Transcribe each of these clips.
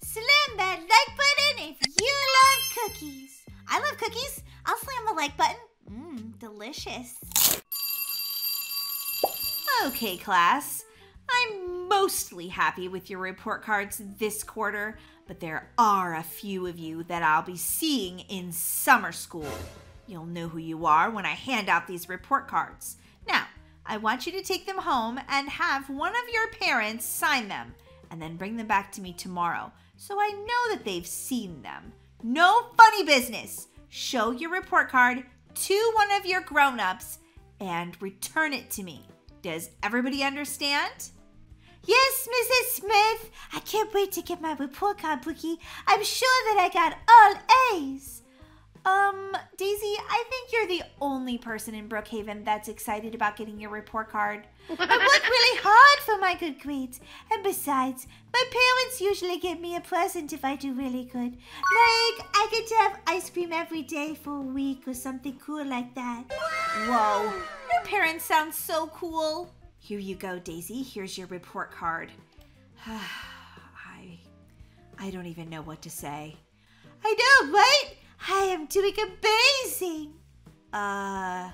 Slam that like button if you love cookies. I love cookies. I'll slam the like button. Mmm, delicious. Okay, class. I'm mostly happy with your report cards this quarter, but there are a few of you that I'll be seeing in summer school. You'll know who you are when I hand out these report cards. Now, I want you to take them home and have one of your parents sign them and then bring them back to me tomorrow so I know that they've seen them. No funny business. Show your report card to one of your grown ups and return it to me. Does everybody understand? Yes, Mrs. Smith. I can't wait to get my report card, Brookie. I'm sure that I got all A's. Um, Daisy, I think you're the only person in Brookhaven that's excited about getting your report card. I work really hard for my good grades. And besides, my parents usually give me a present if I do really good. Like, I get to have ice cream every day for a week or something cool like that. Whoa, your parents sound so cool. Here you go, Daisy. Here's your report card. I I don't even know what to say. I know, right? I am doing amazing. Uh,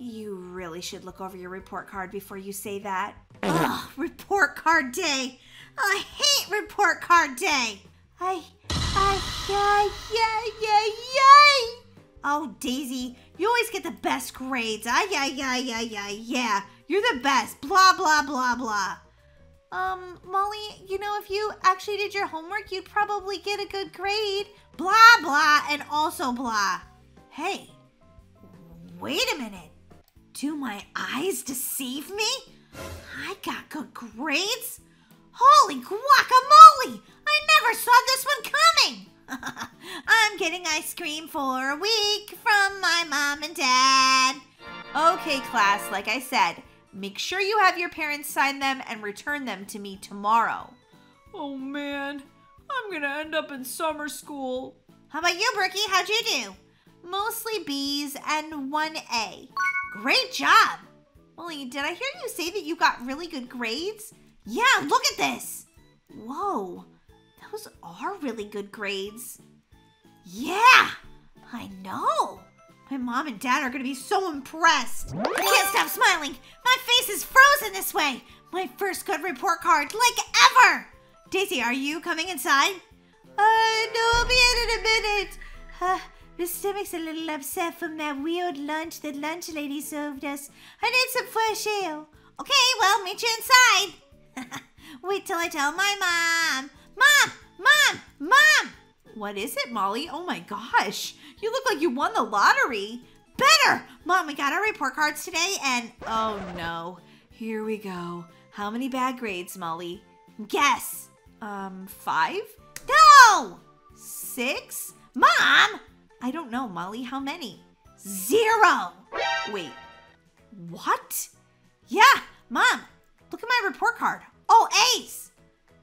you really should look over your report card before you say that. Ugh, report card day. I hate report card day. I, I, yeah, yeah, yeah, yeah. Oh, Daisy, you always get the best grades. Ah, yeah, yeah, yeah, yeah, yeah. You're the best. Blah, blah, blah, blah. Um, Molly, you know, if you actually did your homework, you'd probably get a good grade. Blah, blah, and also blah. Hey, wait a minute. Do my eyes deceive me? I got good grades. Holy guacamole! I never saw this one coming. I'm getting ice cream for a week from my mom and dad. Okay, class, like I said, Make sure you have your parents sign them and return them to me tomorrow. Oh man, I'm gonna end up in summer school. How about you, Brookie? How'd you do? Mostly B's and one A. Great job. Molly, did I hear you say that you got really good grades? Yeah, look at this. Whoa, those are really good grades. Yeah, I know. My mom and dad are gonna be so impressed. I can't stop smiling. My face is frozen this way. My first good report card, like ever. Daisy, are you coming inside? Uh, no, I'll be in in a minute. Uh, my stomach's a little upset from that weird lunch that lunch lady served us. I need some fresh air. Okay, well, meet you inside. Wait till I tell my mom. Mom! Mom! Mom! What is it, Molly? Oh my gosh. You look like you won the lottery. Better! Mom, we got our report cards today and. Oh no. Here we go. How many bad grades, Molly? Guess. Um, five? No! Six? Mom! I don't know, Molly. How many? Zero! Wait. What? Yeah, Mom, look at my report card. Oh, Ace!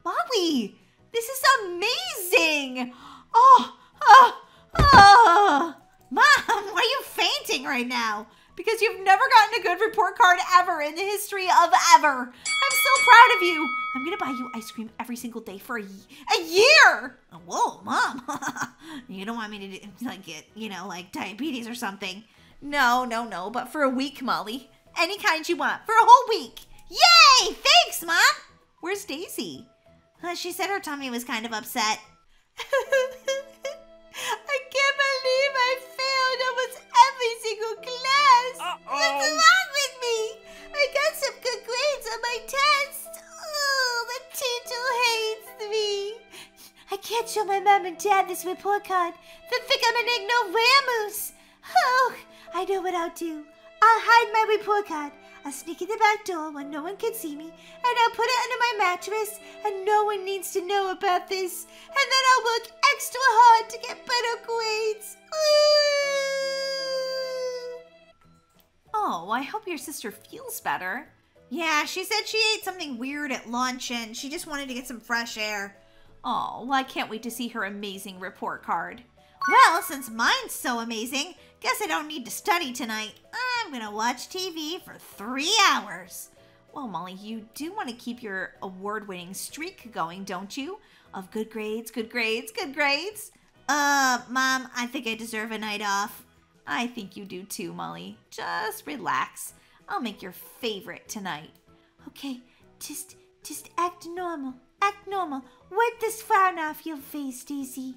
Molly, this is amazing! Oh, oh, oh! Mom, why are you fainting right now? Because you've never gotten a good report card ever in the history of ever. I'm so proud of you. I'm gonna buy you ice cream every single day for a, a year. Whoa, Mom. you don't want me to like get, you know, like diabetes or something. No, no, no, but for a week, Molly. Any kind you want, for a whole week. Yay! Thanks, Mom. Where's Daisy? Uh, she said her tummy was kind of upset. single class. Uh-oh. What's wrong with me? I got some good grades on my test. Oh, the teacher hates me. I can't show my mom and dad this report card. They think I'm an ignoramus. Oh, I know what I'll do. I'll hide my report card. I'll sneak in the back door when no one can see me, and I'll put it under my mattress, and no one needs to know about this. And then I'll work extra hard to get better grades. Oh, I hope your sister feels better. Yeah, she said she ate something weird at lunch and she just wanted to get some fresh air. Oh, well, I can't wait to see her amazing report card. Well, since mine's so amazing, guess I don't need to study tonight. I'm gonna watch TV for three hours. Well, Molly, you do want to keep your award winning streak going, don't you? of good grades, good grades, good grades. Uh, Mom, I think I deserve a night off. I think you do too, Molly. Just relax. I'll make your favorite tonight. Okay, just just act normal. Act normal. Wipe this frown off your face, Daisy.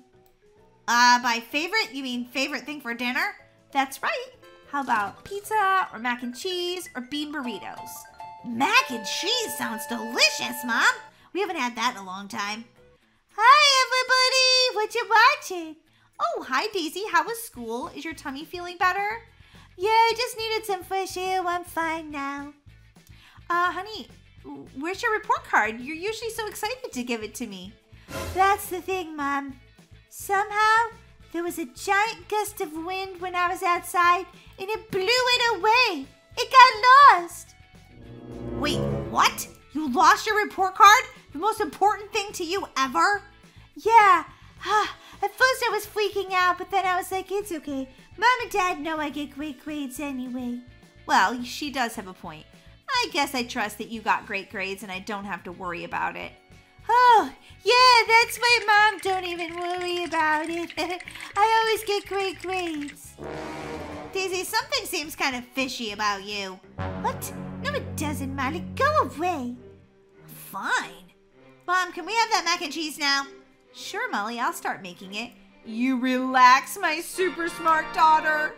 Uh, by favorite, you mean favorite thing for dinner? That's right. How about pizza or mac and cheese or bean burritos? Mac and cheese sounds delicious, Mom. We haven't had that in a long time. Hi, everybody. What you watching? Oh, hi, Daisy. How was school? Is your tummy feeling better? Yeah, I just needed some fresh air. I'm fine now. Uh, honey, where's your report card? You're usually so excited to give it to me. That's the thing, Mom. Somehow, there was a giant gust of wind when I was outside, and it blew it away. It got lost. Wait, what? You lost your report card? The most important thing to you ever? Yeah. At first I was freaking out, but then I was like, it's okay. Mom and Dad know I get great grades anyway. Well, she does have a point. I guess I trust that you got great grades and I don't have to worry about it. Oh, yeah, that's why Mom don't even worry about it. I always get great grades. Daisy, something seems kind of fishy about you. What? No, it doesn't, Molly. Go away. Fine. Mom, can we have that mac and cheese now? Sure, Molly, I'll start making it. You relax, my super smart daughter.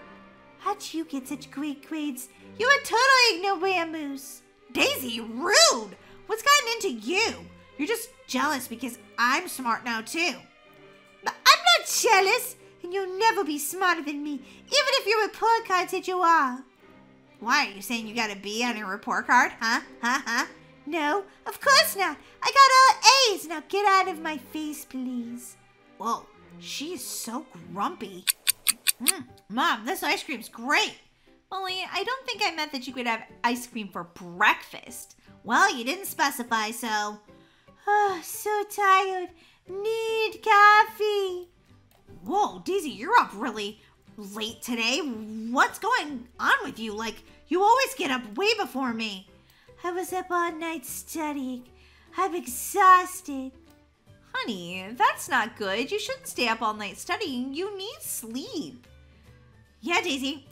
How'd you get such great grades? You are totally ignoramus. Daisy, rude! What's gotten into you? You're just jealous because I'm smart now, too. But I'm not jealous, and you'll never be smarter than me, even if your report card said you are. Why, are you saying you got a B on your report card? Huh? Huh? Huh? No, of course not. I got all A's. Now get out of my face, please. Whoa, she's so grumpy. Mm, Mom, this ice cream's great. Molly, I don't think I meant that you could have ice cream for breakfast. Well, you didn't specify, so. Oh, so tired. Need coffee. Whoa, Daisy, you're up really late today. What's going on with you? Like, you always get up way before me. I was up all night studying. I'm exhausted. Honey, that's not good. You shouldn't stay up all night studying. You need sleep. Yeah, Daisy.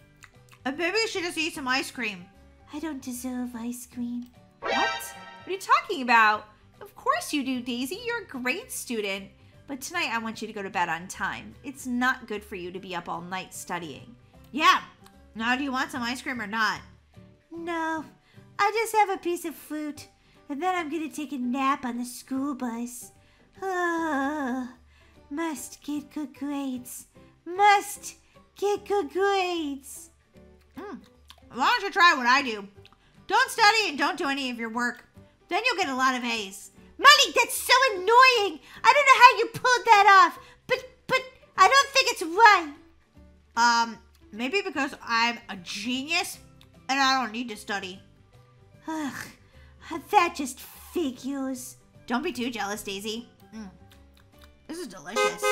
Uh, maybe you should just eat some ice cream. I don't deserve ice cream. What? What are you talking about? Of course you do, Daisy. You're a great student. But tonight I want you to go to bed on time. It's not good for you to be up all night studying. Yeah. Now, do you want some ice cream or not? No, I'll just have a piece of fruit, and then I'm gonna take a nap on the school bus. Oh, must get good grades. Must get good grades. Mm. Why don't you try what I do? Don't study and don't do any of your work. Then you'll get a lot of A's. Molly, that's so annoying. I don't know how you pulled that off, but but I don't think it's right. Um, maybe because I'm a genius and I don't need to study. Ugh, that just figures. Don't be too jealous, Daisy. Mm. This is delicious.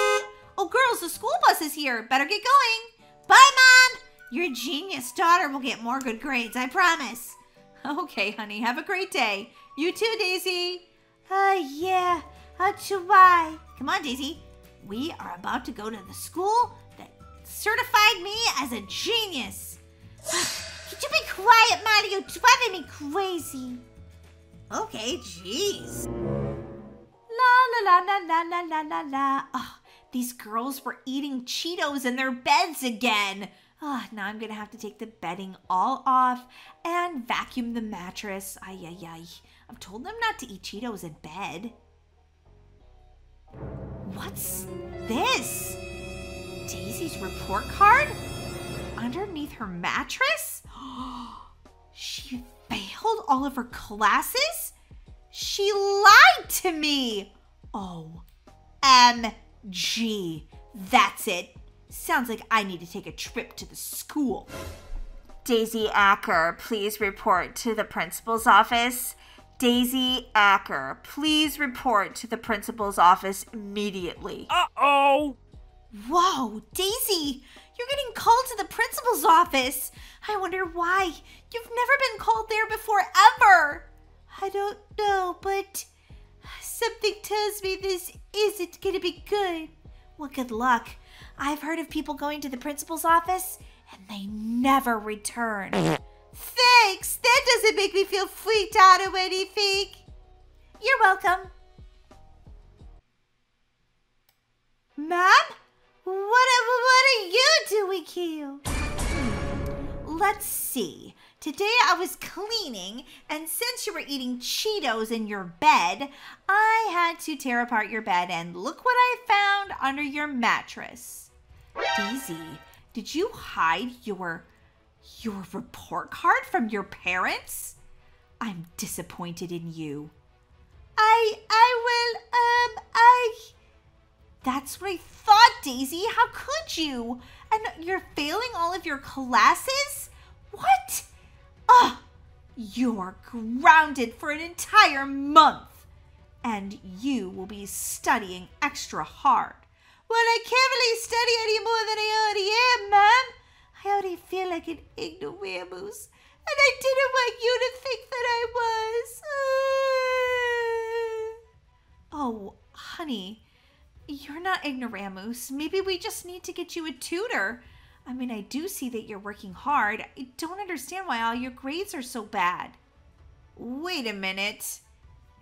Oh, girls, the school bus is here. Better get going. Bye, Mom. Your genius daughter will get more good grades, I promise. Okay, honey. Have a great day. You too, Daisy. Uh, yeah. I'll try. Come on, Daisy. We are about to go to the school that certified me as a genius. Could you be quiet, Mario? You're driving me crazy. Okay, jeez. La la la la la la la la. Oh, these girls were eating Cheetos in their beds again. Oh, now I'm gonna have to take the bedding all off and vacuum the mattress. Ay, ay, ay. I've told them not to eat Cheetos in bed. What's this? Daisy's report card? Underneath her mattress? she failed all of her classes? She lied to me! Oh, MG. That's it. Sounds like I need to take a trip to the school. Daisy Acker, please report to the principal's office. Daisy Acker, please report to the principal's office immediately. Uh oh! Whoa, Daisy, you're getting called to the principal's office. I wonder why. You've never been called there before, ever. I don't know, but something tells me this isn't gonna be good? Well, good luck. I've heard of people going to the principal's office and they never return. Thanks! That doesn't make me feel freaked out or anything. You're welcome. Mom? What, what are you doing here? Let's see. Today I was cleaning, and since you were eating Cheetos in your bed, I had to tear apart your bed and look what I found under your mattress. Daisy, did you hide your your report card from your parents? I'm disappointed in you. I I will um I That's what I thought, Daisy. How could you? And you're failing all of your classes? What? Ugh! You're grounded for an entire month. And you will be studying extra hard. Well, I can't really study any more than I already am, Mom. I already feel like an ignoramus, and I didn't want you to think that I was. Oh, honey, you're not ignoramus. Maybe we just need to get you a tutor. I mean, I do see that you're working hard. I don't understand why all your grades are so bad. Wait a minute.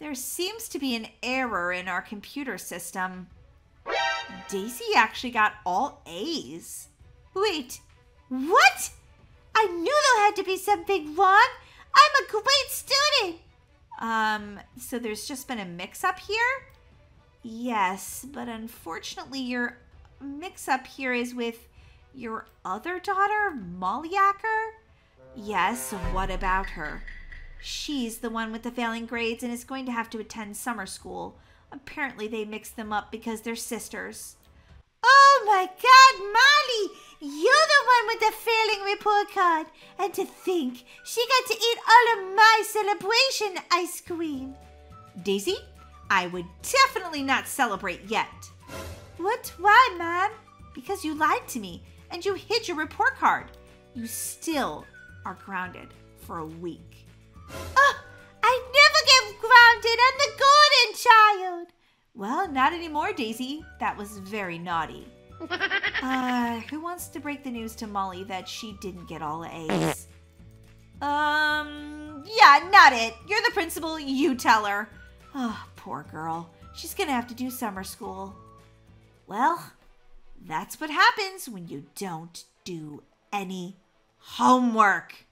There seems to be an error in our computer system. Daisy actually got all A's. Wait, what? I knew there had to be something wrong. I'm a great student. Um, so there's just been a mix up here? Yes, but unfortunately, your mix up here is with your other daughter, Molly Acker? Yes, what about her? She's the one with the failing grades and is going to have to attend summer school. Apparently, they mixed them up because they're sisters. Oh my god, Molly! You're the one with the failing report card. And to think, she got to eat all of my celebration ice cream. Daisy, I would definitely not celebrate yet. What? Why, Mom? Because you lied to me and you hid your report card. You still are grounded for a week. Oh, I never get grounded. I'm the golden child. Well, not anymore, Daisy. That was very naughty. uh, who wants to break the news to Molly that she didn't get all A's? Um, yeah, not it. You're the principal. You tell her. Oh, poor girl. She's gonna have to do summer school. Well, that's what happens when you don't do any homework.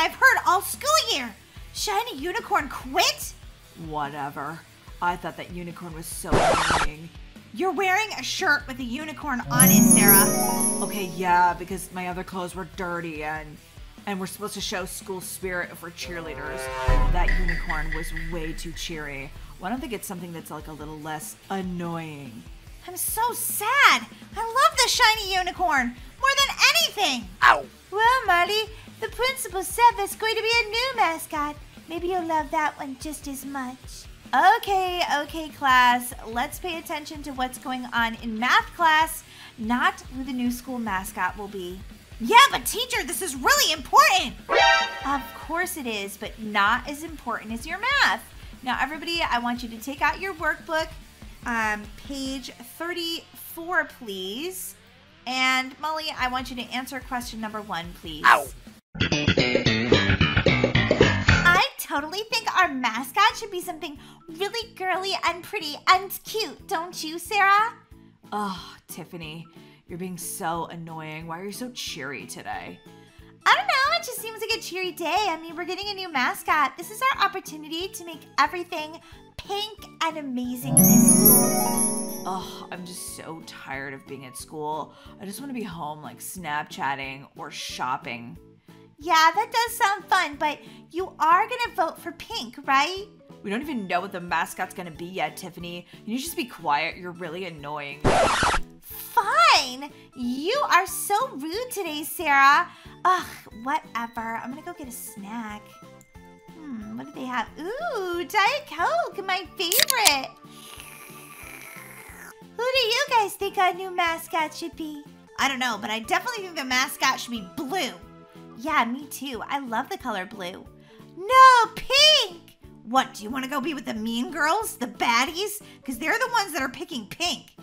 I've heard all school year. Shiny Unicorn quit? Whatever. I thought that unicorn was so annoying. You're wearing a shirt with a unicorn on it, Sarah. Okay, yeah, because my other clothes were dirty and and we're supposed to show school spirit for cheerleaders. That unicorn was way too cheery. Why don't they get something that's like a little less annoying? I'm so sad. I love the shiny unicorn more than anything. Ow. Well, Molly, The principal said there's going to be a new mascot. Maybe you'll love that one just as much. Okay, okay, class. Let's pay attention to what's going on in math class, not who the new school mascot will be. Yeah, but teacher, this is really important. Of course it is, but not as important as your math. Now, everybody, I want you to take out your workbook, um, page 34, please. And Molly, I want you to answer question number one, please. Ow. I totally think our mascot should be something really girly and pretty and cute, don't you, Sarah? Oh, Tiffany, you're being so annoying. Why are you so cheery today? I don't know, it just seems like a cheery day. I mean, we're getting a new mascot. This is our opportunity to make everything pink and amazing this school. Oh, I'm just so tired of being at school. I just want to be home, like Snapchatting or shopping. Yeah, that does sound fun, but you are gonna vote for pink, right? We don't even know what the mascot's gonna be yet, Tiffany. Can you just be quiet? You're really annoying. Fine. You are so rude today, Sarah. Ugh, whatever. I'm gonna go get a snack. Hmm, what do they have? Ooh, Diet Coke, my favorite. Who do you guys think our new mascot should be? I don't know, but I definitely think the mascot should be blue. Yeah, me too. I love the color blue. No, pink! What, do you want to go be with the mean girls, the baddies? Because they're the ones that are picking pink.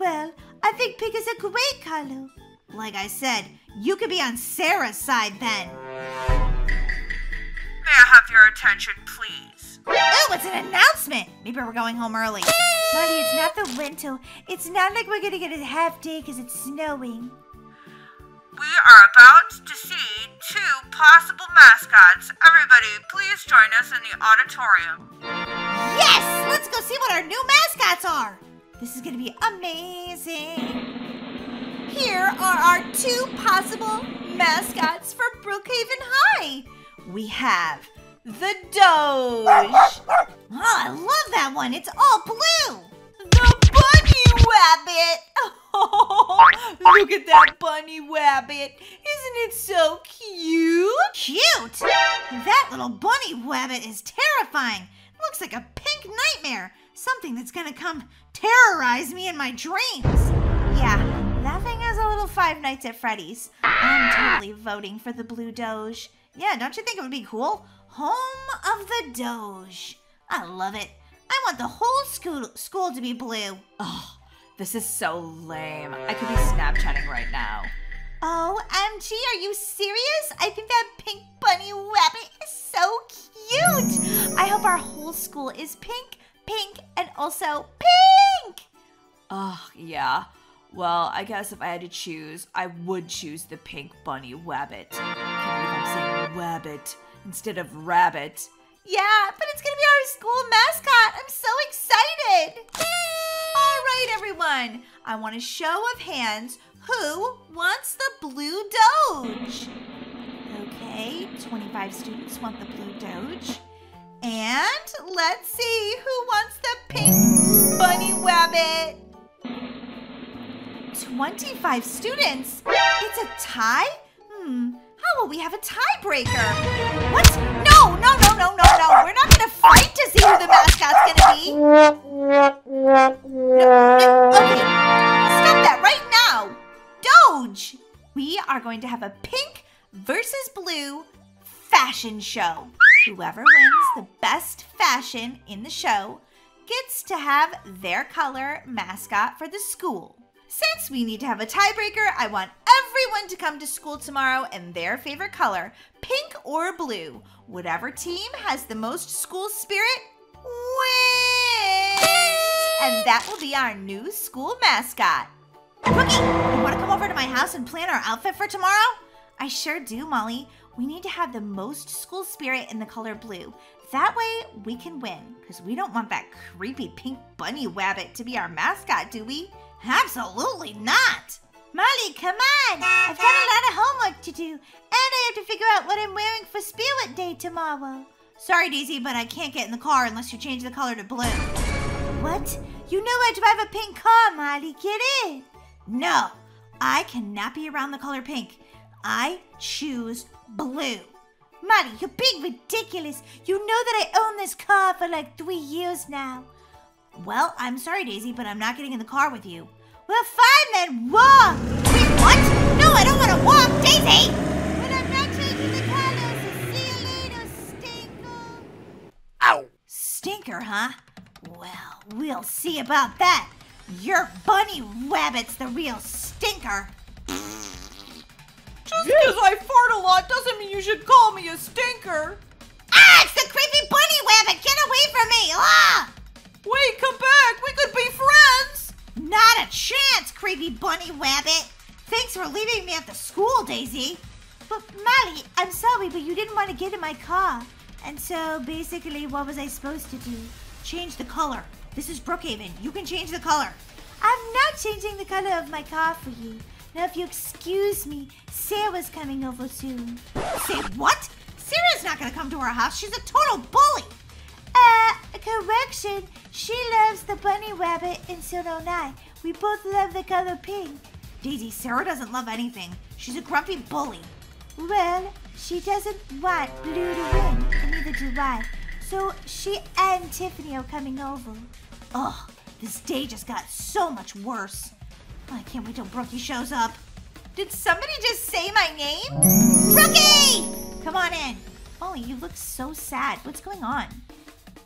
Well, I think pink is a great color. Like I said, you could be on Sarah's side then. May I have your attention, please? Oh, it's an announcement! Maybe we're going home early. Marty, it's not the winter. It's not like we're gonna get a half day because it's snowing. We are about to see two possible mascots. Everybody, please join us in the auditorium. Yes! Let's go see what our new mascots are! This is gonna be amazing! Here are our two possible mascots for Brookhaven High. We have the Doge. Oh, I love that one. It's all blue. The Bunny Rabbit. Oh, look at that Bunny Rabbit. Isn't it so cute? Cute? That little Bunny Rabbit is terrifying. Looks like a pink nightmare. Something that's gonna come terrorize me in my dreams. Yeah, that thing has a little Five Nights at Freddy's. I'm totally voting for the Blue Doge. Yeah, don't you think it would be cool? Home of the Doge. I love it. I want the whole school school to be blue. Oh, this is so lame. I could be Snapchatting right now. Oh, OMG, are you serious? I think that pink bunny rabbit is so cute. I hope our whole school is pink, pink, and also pink. Oh, yeah. Well, I guess if I had to choose, I would choose the pink bunny rabbit. Can't believe I'm saying rabbit instead of rabbit. Yeah, but it's gonna be our school mascot. I'm so excited. All right, everyone. I want a show of hands. Who wants the blue doge? Okay, 25 students want the blue doge. And let's see who wants the pink bunny rabbit. 25 students? It's a tie? Hmm, how will we have a tiebreaker? What? No, no, no, no, no. We're not going to fight to see who the mascot's going to be. No, okay, stop that right now. Doge, we are going to have a pink versus blue fashion show. Whoever wins the best fashion in the show gets to have their color mascot for the school. Since we need to have a tiebreaker, I want everyone to come to school tomorrow in their favorite color, pink or blue. Whatever team has the most school spirit wins! And that will be our new school mascot. Brookie, you want to come over to my house and plan our outfit for tomorrow? I sure do, Molly. We need to have the most school spirit in the color blue. That way we can win, because we don't want that creepy pink bunny rabbit to be our mascot, do we? Absolutely not! Molly, come on! I've got a lot of homework to do, and I have to figure out what I'm wearing for Spirit Day tomorrow. Sorry, Daisy, but I can't get in the car unless you change the color to blue. What? You know I drive a pink car, Molly. Get in. No, I cannot be around the color pink. I choose blue. Molly, you're being ridiculous. You know that I own this car for like three years now. Well, I'm sorry, Daisy, but I'm not getting in the car with you. Well, fine then. Walk. Wait, what? No, I don't want to walk, Daisy. But I'm not taking the car, so see you later, stinker. Ow! Stinker, huh? Well, we'll see about that. Your bunny rabbit's the real stinker. Just because I fart a lot doesn't mean you should call me a stinker. Ah, it's the creepy bunny rabbit! Get away from me! Ah! Wait, come back. We could be friends. Not a chance, creepy bunny rabbit. Thanks for leaving me at the school, Daisy. But Molly, I'm sorry, but you didn't want to get in my car. And so basically, what was I supposed to do? Change the color. This is Brookhaven. You can change the color. I'm not changing the color of my car for you. Now, if you excuse me, Sarah's coming over soon. Say what? Sarah's not gonna come to our house. She's a total bully. Uh, correction. She loves the bunny rabbit, and so don't I. We both love the color pink. Daisy, Sarah doesn't love anything. She's a grumpy bully. Well, she doesn't want blue to win, and neither do I. So she and Tiffany are coming over. Ugh, this day just got so much worse. I can't wait till Brookie shows up. Did somebody just say my name? Brookie! Come on in. Molly, you look so sad. What's going on?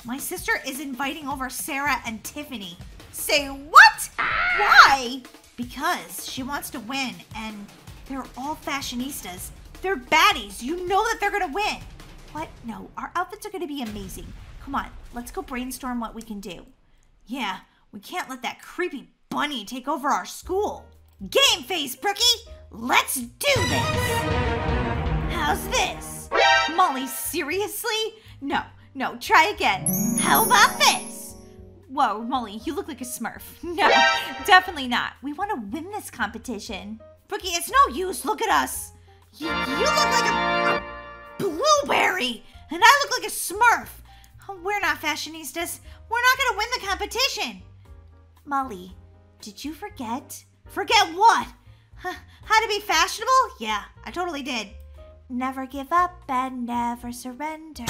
My sister is inviting over Sarah and Tiffany. Say what? Why? Because she wants to win, and they're all fashionistas. They're baddies. You know that they're gonna win. What? No, our outfits are gonna be amazing. Come on, let's go brainstorm what we can do. Yeah, we can't let that creepy bunny take over our school. Game face, Brookie! Let's do this! How's this? Molly, seriously? No, no, try again. How about this? Whoa, Molly, you look like a smurf. No, definitely not. We want to win this competition. Brookie, it's no use. Look at us. You, you look like a, a blueberry, and I look like a smurf. We're not fashionistas. We're not going to win the competition. Molly, did you forget? Forget what? How to be fashionable? Yeah, I totally did. Never give up and never surrender.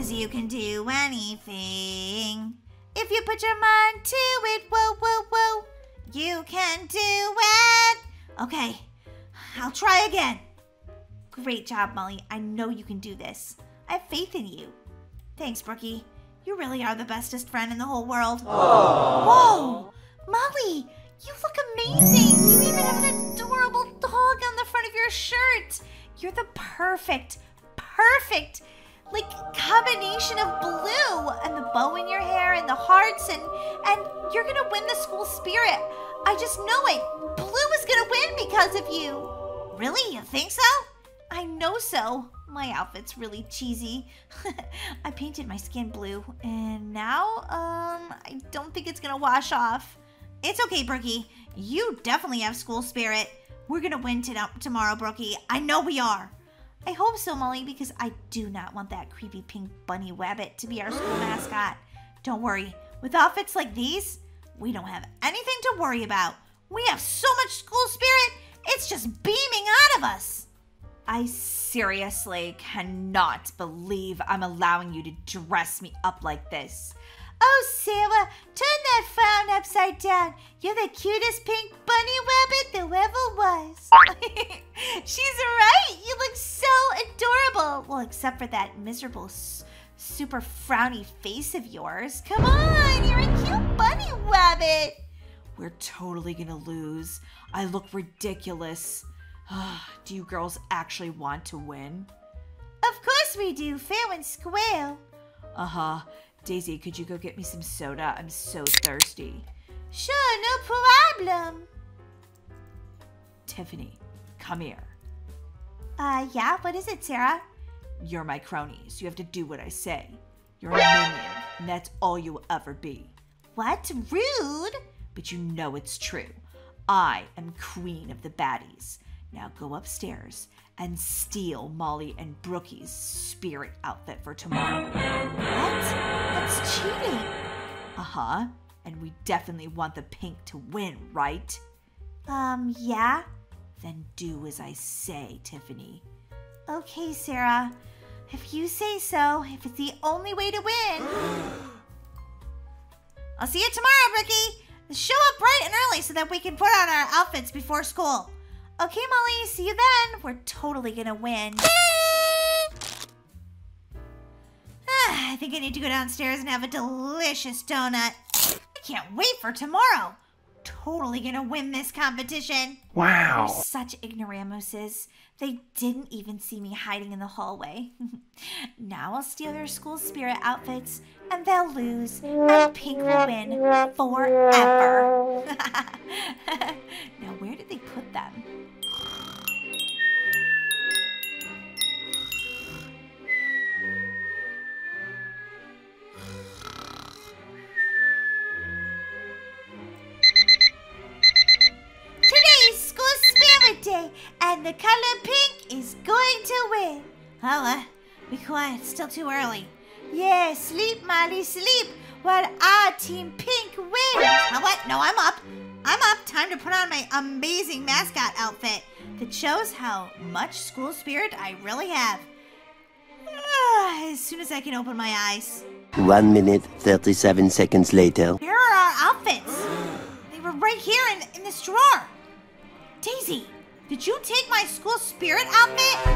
Cause you can do anything. If you put your mind to it, whoa, whoa, whoa, you can do it. Okay, I'll try again. Great job, Molly. I know you can do this. I have faith in you. Thanks, Brookie. You really are the bestest friend in the whole world. Whoa! Molly, you look amazing. You even have an adorable dog on the front of your shirt. You're the perfect, perfect, like combination of blue and the bow in your hair and the hearts and and you're gonna win the school spirit. I just know it. Blue is gonna win because of you. Really? You think so? I know so. My outfit's really cheesy. I painted my skin blue, and now, um, I don't think it's gonna wash off. It's okay, Brookie. You definitely have school spirit. We're gonna win to- tomorrow, Brookie. I know we are. I hope so, Molly, because I do not want that creepy pink bunny rabbit to be our school mascot. Don't worry. With outfits like these, we don't have anything to worry about. We have so much school spirit, it's just beaming out of us. I seriously cannot believe I'm allowing you to dress me up like this. Oh, Sarah, turn that frown upside down. You're the cutest pink bunny rabbit there ever was. She's right. You look so adorable. Well, except for that miserable, super frowny face of yours. Come on, you're a cute bunny rabbit. We're totally gonna lose. I look ridiculous. Do you girls actually want to win? Of course we do, fair and square. Uh huh. Daisy, could you go get me some soda? I'm so thirsty. Sure, no problem. Tiffany, come here. Uh, yeah, what is it, Sarah? You're my crony, so you have to do what I say. You're a minion, and that's all you'll ever be. What? Rude? But you know it's true. I am queen of the baddies. Now go upstairs and steal Molly and Brookie's spirit outfit for tomorrow. What? That's cheating. Uh huh. And we definitely want the pink to win, right? Um, yeah. then do as I say, Tiffany. Okay, Sarah. If you say so, if it's the only way to win. I'll see you tomorrow, Brookie. Show up bright and early so that we can put on our outfits before school. Okay, Molly, see you then. We're totally gonna win. I think I need to go downstairs and have a delicious donut. I can't wait for tomorrow. Totally gonna win this competition. Wow. They're such ignoramuses. They didn't even see me hiding in the hallway. now I'll steal their school spirit outfits and they'll lose and Pink will win forever. now where did they put them? And the color pink is going to win. Oh, uh, be quiet. It's still too early. Yeah, sleep, Molly, sleep, while our team pink wins. Now what? No, I'm up. I'm up. Time to put on my amazing mascot outfit that shows how much school spirit I really have. Ah, as soon as I can open my eyes. One minute, 37 seconds later. Here are our outfits. They were right here in, in this drawer. Daisy, did you take my school spirit outfit?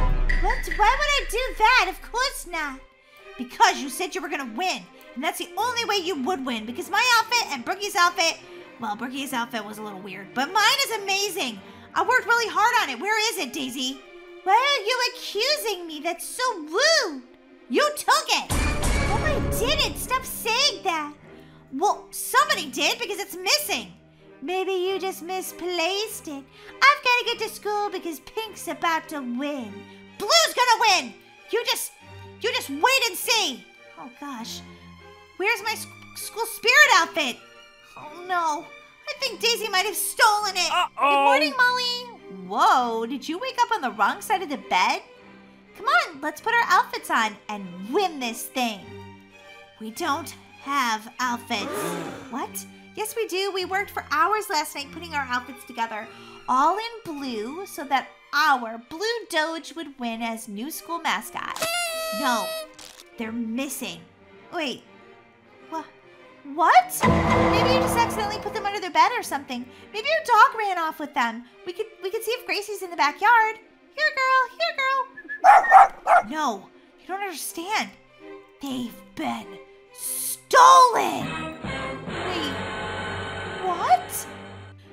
What? Why would I do that? Of course not. Because you said you were gonna win. And that's the only way you would win. Because my outfit and Brookie's outfit, well, Brookie's outfit was a little weird. But mine is amazing. I worked really hard on it. Where is it, Daisy? Why are you accusing me? That's so rude. You took it. Oh, I didn't. Stop saying that. Well, somebody did because it's missing. Maybe you just misplaced it. I've got to get to school because Pink's about to win. Blue's gonna win! You just, you just wait and see. Oh gosh, where's my sc school spirit outfit? Oh no, I think Daisy might have stolen it. Uh -oh. Good morning, Molly. Whoa, did you wake up on the wrong side of the bed? Come on, let's put our outfits on and win this thing. We don't have outfits. what? Yes, we do. We worked for hours last night putting our outfits together, all in blue, so that our Blue Doge would win as new school mascot. No, they're missing. Wait, what? What? Maybe you just accidentally put them under the bed or something. Maybe your dog ran off with them. We could we could see if Gracie's in the backyard. Here, girl. Here, girl. No, you don't understand. They've been stolen. What?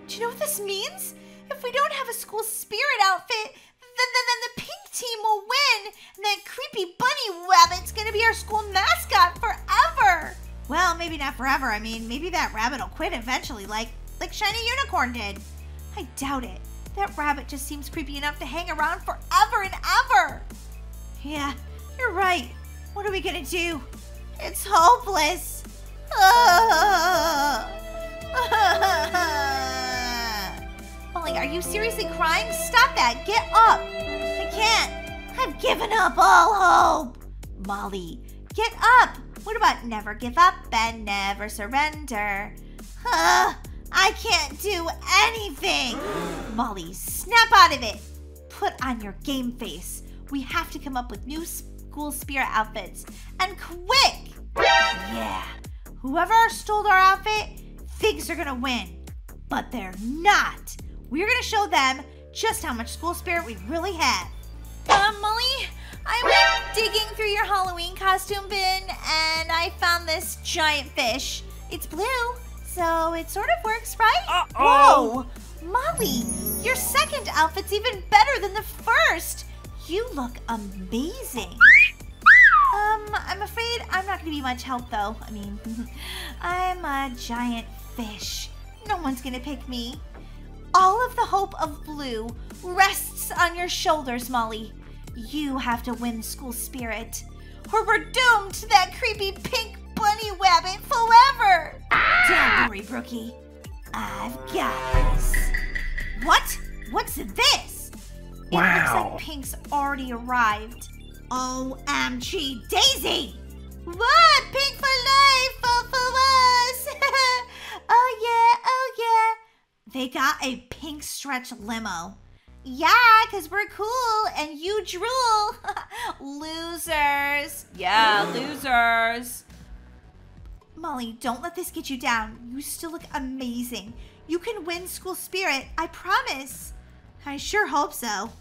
Do you know what this means? If we don't have a school spirit outfit, then, then, then the pink team will win, and that creepy bunny rabbit's gonna be our school mascot forever. Well, maybe not forever. I mean, maybe that rabbit will quit eventually, like like Shiny Unicorn did. I doubt it. That rabbit just seems creepy enough to hang around forever and ever. Yeah, you're right. What are we gonna do? It's hopeless. Ah. Molly, are you seriously crying? Stop that. Get up. I can't. I've given up all hope. Molly, get up. What about never give up and never surrender? Huh? I can't do anything. Molly, snap out of it. Put on your game face. We have to come up with new school spirit outfits. And quick! Yeah. Whoever stole our outfit thinks they're gonna win, but they're not. We're gonna show them just how much school spirit we really have. Uh, Molly, I went digging through your Halloween costume bin and I found this giant fish. It's blue, so it sort of works, right? Uh-oh. Whoa! Molly, your second outfit's even better than the first. You look amazing. Um, I'm afraid I'm not gonna be much help though. I mean, I'm a giant fish. No one's gonna pick me. All of the hope of blue rests on your shoulders, Molly. You have to win school spirit, or we're doomed to that creepy pink bunny rabbit forever. Don't worry, Brookie. I've got this. What? What's this? Wow. It looks like Pink's already arrived. Oh, OMG Daisy! What? Pink for life for, for us! oh yeah, oh yeah. They got a pink stretch limo. Yeah, because we're cool and you drool. Losers. Yeah, losers. Molly, don't let this get you down. You still look amazing. You can win school spirit, I promise. I sure hope so.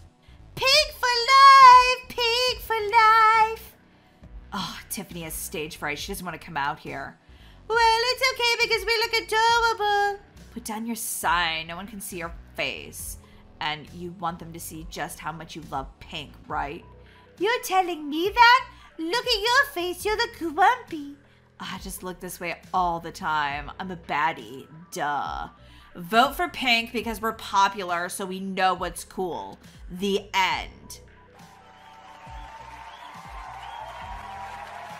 Pig for life! Pig for life! Oh, Tiffany has stage fright. She doesn't want to come out here. Well, it's okay because we look adorable. Put down your sign. No one can see your face. And you want them to see just how much you love pink, right? You're telling me that? Look at your face. You look grumpy. I just look this way all the time. I'm a baddie. Duh. Vote for pink because we're popular so we know what's cool. The end.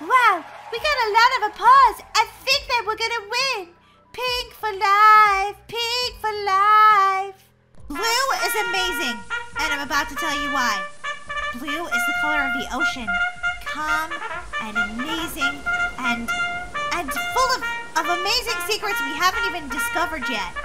Wow, we got a lot of applause. I think that we're gonna win. Pink for life, pink for life. Blue is amazing, and I'm about to tell you why. Blue is the color of the ocean, calm and amazing, and and full of, of amazing secrets we haven't even discovered yet.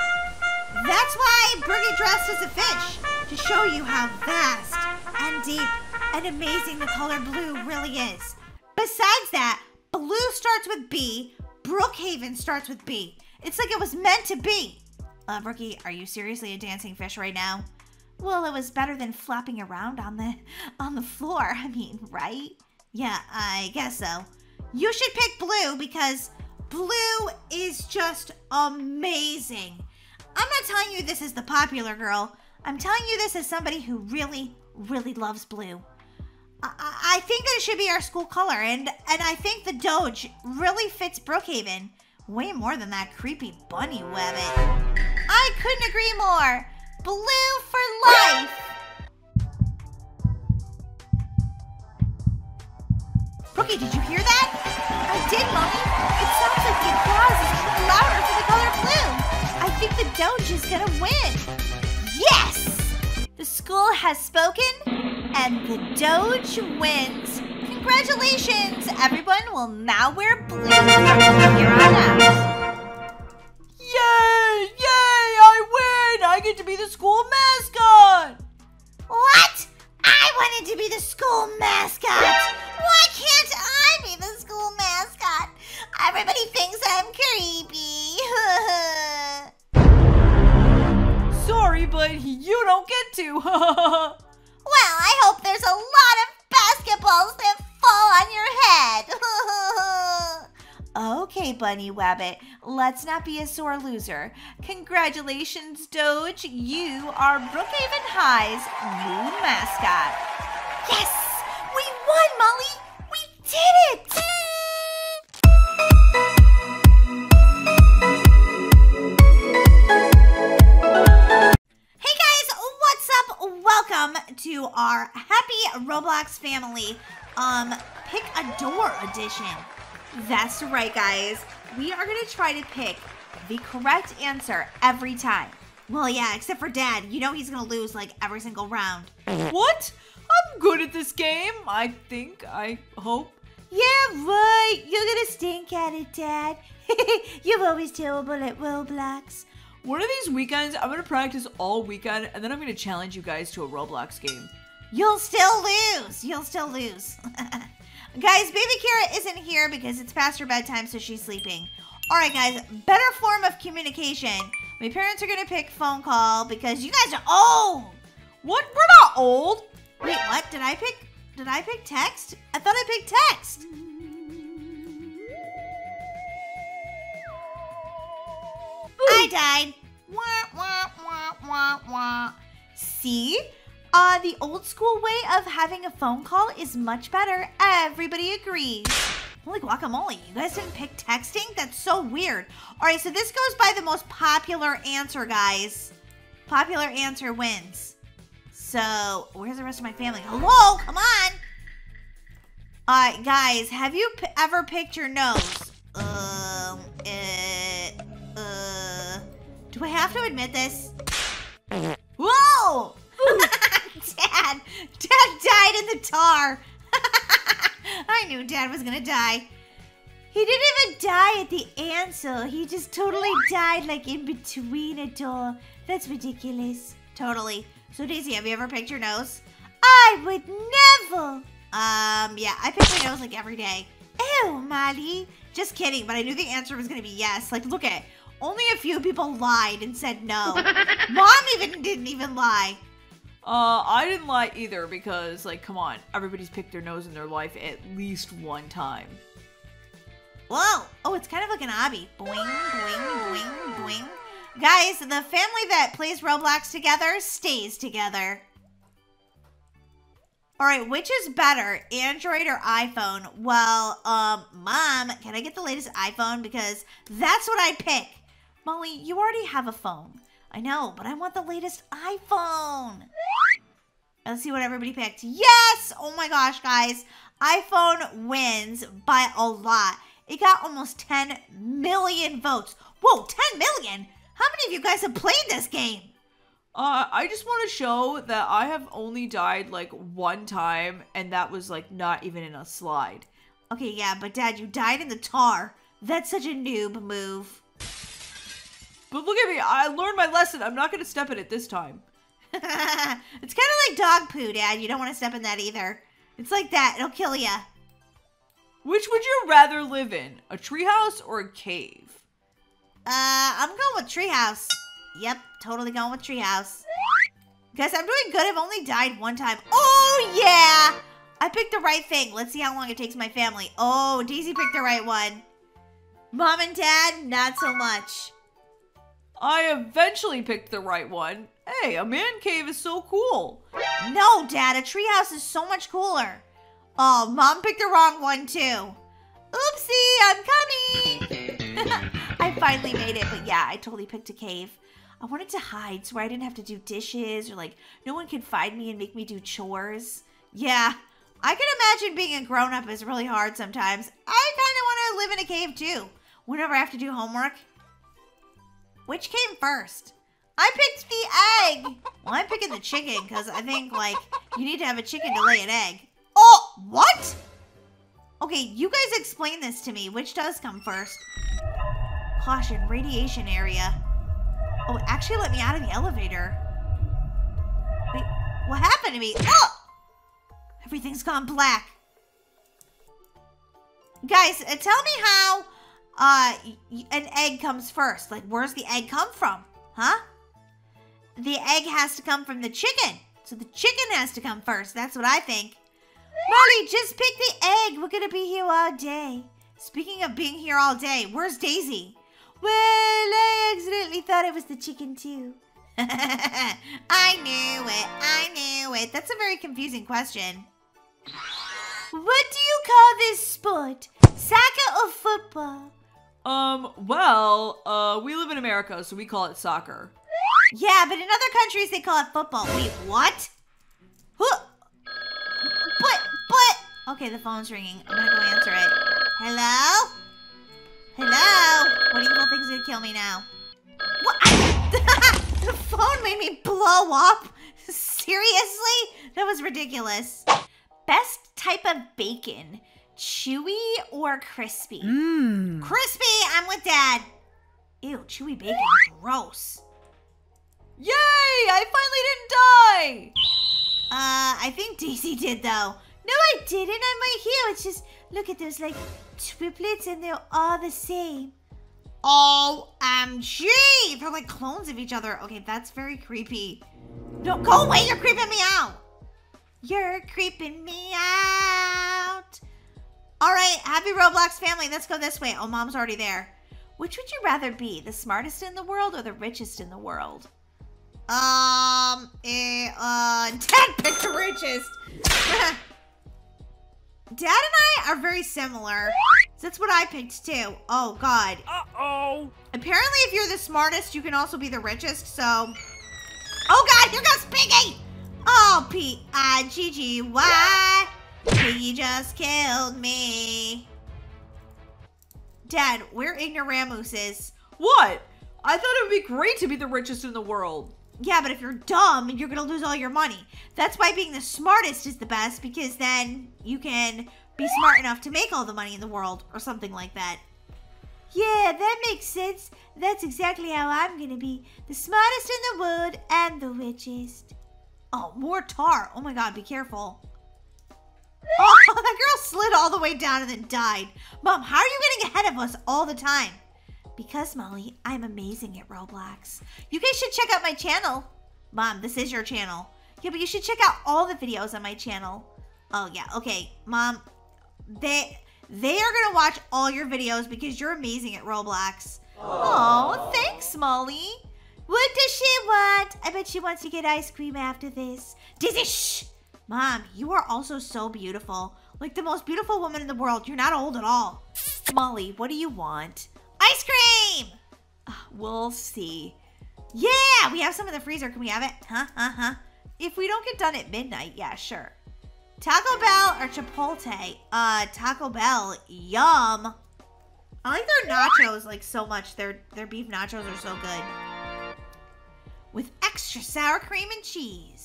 That's why Brookie dressed as a fish to show you how vast and deep and amazing the color blue really is. Besides that, blue starts with B, Brookhaven starts with B. It's like it was meant to be. Uh, Brookie, are you seriously a dancing fish right now? Well, it was better than flopping around on the on the floor. I mean, right? Yeah, I guess so. You should pick blue because blue is just amazing. I'm not telling you this as the popular girl. I'm telling you this as somebody who really, really loves blue. I, think that it should be our school color, and and I think the Doge really fits Brookhaven way more than that creepy bunny webbit. I couldn't agree more. Blue for life. Brookie, did you hear that? I did, Mommy. It sounds like the applause is louder for the color blue. I think the Doge is gonna win. Yes! The school has spoken, and the Doge wins. Congratulations! Everyone will now wear blue from here on out. Yay! Yay! I win! I get to be the school mascot! What? I wanted to be the school mascot. Why can't I be the school mascot? Everybody thinks I'm creepy. Sorry, but you don't get to. well, I hope there's a lot of basketballs that fall on your head. okay, Bunny Wabbit, let's not be a sore loser. Congratulations, Doge. You are Brookhaven High's new mascot. Yes! We won, Molly! We did it! Welcome to our happy Roblox family um pick a door edition. That's right, guys. We are going to try to pick the correct answer every time. Well, yeah, except for Dad. You know he's going to lose like every single round. what? I'm good at this game. I think. I hope. Yeah, right. You're going to stink at it, Dad. You're always terrible at Roblox. One of these weekends, I'm gonna practice all weekend, and then I'm gonna challenge you guys to a Roblox game. You'll still lose. You'll still lose. guys, baby Kira isn't here because it's past her bedtime, so she's sleeping. All right, guys, better form of communication. My parents are gonna pick phone call because you guys are old. What? We're not old. Wait, what? Did I pick? Did I pick text? I thought I picked text. Mm-hmm. I died. Wah, wah, wah, wah, wah. See? Uh, the old school way of having a phone call is much better. Everybody agrees. Holy guacamole, you guys didn't pick texting? That's so weird. All right, so this goes by the most popular answer, guys. Popular answer wins. So, where's the rest of my family? Hello, come on. All right, guys, have you ever picked your nose? Uh, do I have to admit this? Whoa! Dad, Dad died in the tar. I knew Dad was gonna die. He didn't even die at the Ansel. He just totally died like in between it all. That's ridiculous. Totally. So Daisy, have you ever picked your nose? I would never. Um, yeah, I pick my nose like every day. Ew, Molly. Just kidding, but I knew the answer was gonna be yes. Like, look at it. Only a few people lied and said no. Mom even didn't even lie. Uh, I didn't lie either because, like, come on, everybody's picked their nose in their life at least one time. Whoa! Oh, it's kind of like an obby. Boing, boing, boing, boing. Guys, the family that plays Roblox together stays together. All right, which is better, Android or iPhone? Well, um, Mom, can I get the latest iPhone? Because that's what I pick. Molly, you already have a phone. I know, but I want the latest iPhone. Let's see what everybody picked. Yes! Oh my gosh, guys. iPhone wins by a lot. It got almost 10 million votes. Whoa, 10 million? How many of you guys have played this game? Uh, I just want to show that I have only died like one time, and that was like not even in a slide. Okay, yeah, but Dad, you died in the tar. That's such a noob move. But look at me, I learned my lesson. I'm not going to step in it this time. it's kind of like dog poo, Dad. You don't want to step in that either. It's like that. It'll kill you. Which would you rather live in, a treehouse or a cave? Uh, I'm going with treehouse. Yep, totally going with treehouse. Guys, I'm doing good. I've only died one time. Oh, yeah! I picked the right thing. Let's see how long it takes my family. Oh, Daisy picked the right one. Mom and Dad, not so much. I eventually picked the right one. Hey, a man cave is so cool. No, Dad, a treehouse is so much cooler. Oh, Mom picked the wrong one, too. Oopsie, I'm coming. I finally made it, but yeah, I totally picked a cave. I wanted to hide so I didn't have to do dishes or like no one could find me and make me do chores. Yeah, I can imagine being a grown up is really hard sometimes. I kind of want to live in a cave too. Whenever I have to do homework. Which came first? I picked the egg. Well, I'm picking the chicken because I think like you need to have a chicken to lay an egg. Oh, what? Okay, you guys explain this to me. Which does come first? Caution, radiation area. Oh, actually let me out of the elevator. Wait, what happened to me? Oh! Everything's gone black. Guys, uh, tell me how uh, an egg comes first. Like, where's the egg come from? Huh? The egg has to come from the chicken. So the chicken has to come first. That's what I think. Molly, just pick the egg. We're going to be here all day. Speaking of being here all day, where's Daisy? Well, I accidentally thought it was the chicken too. I knew it. I knew it. That's a very confusing question. What do you call this sport? Soccer or football? Um, well, uh, we live in America, so we call it soccer. Yeah, but in other countries they call it football. Wait, what? Huh? But, but. Okay, the phone's ringing. I'm gonna go answer it. Hello? Hello? What evil thing's gonna kill me now? What? the phone made me blow up? Seriously? That was ridiculous. Best type of bacon, chewy or crispy? Mmm. Crispy, I'm with dad. Ew, chewy bacon, gross. Yay! I finally didn't die! Uh, I think Daisy did though. No, I didn't. I'm right here. It's just, look at those, like, triplets, and they're all the same. OMG! They're like clones of each other. Okay, that's very creepy. No, go away! You're creeping me out! You're creeping me out! Alright, happy Roblox family. Let's go this way. Oh, mom's already there. Which would you rather be? The smartest in the world or the richest in the world? Um, eh, uh, Dad picked the richest. Dad and I are very similar. That's what I picked too. Oh, God. Uh-oh. Apparently, if you're the smartest, you can also be the richest, so... Oh, God, here goes Piggy! Oh, P-I-G-G-Y. Piggy just killed me. Dad, we're ignoramuses. What? I thought it would be great to be the richest in the world. Yeah, but if you're dumb, you're gonna lose all your money. That's why being the smartest is the best, because then you can be smart enough to make all the money in the world, or something like that. Yeah, that makes sense. That's exactly how I'm gonna be. The smartest in the world and the richest. Oh, more tar. Oh my god, be careful. Oh, that girl slid all the way down and then died. Mom, how are you getting ahead of us all the time? Because, Molly, I'm amazing at Roblox. You guys should check out my channel. Mom, this is your channel. Yeah, but you should check out all the videos on my channel. Oh, yeah. Okay, Mom, they they are going to watch all your videos because you're amazing at Roblox. Oh, thanks, Molly. What does she want? I bet she wants to get ice cream after this. Dizzy, shh! Mom, you are also so beautiful. Like the most beautiful woman in the world. You're not old at all. Molly, what do you want? Ice cream! Uh, we'll see. Yeah, we have some in the freezer. Can we have it? Huh? Huh? Huh? If we don't get done at midnight, yeah, sure. Taco Bell or Chipotle? Uh, Taco Bell. Yum. I like their nachos like so much. Their their beef nachos are so good. With extra sour cream and cheese.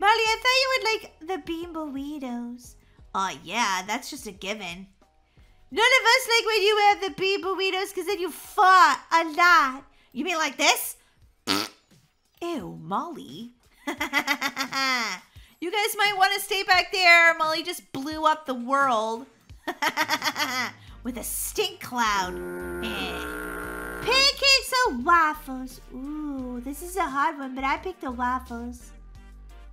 Molly, I thought you would like the bean burritos. Oh, yeah, that's just a given. None of us like when you have the bean burritos because then you fart a lot. You mean like this? Ew, Molly. you guys might want to stay back there. Molly just blew up the world with a stink cloud. Pancakes or waffles? Ooh, this is a hard one, but I picked the waffles.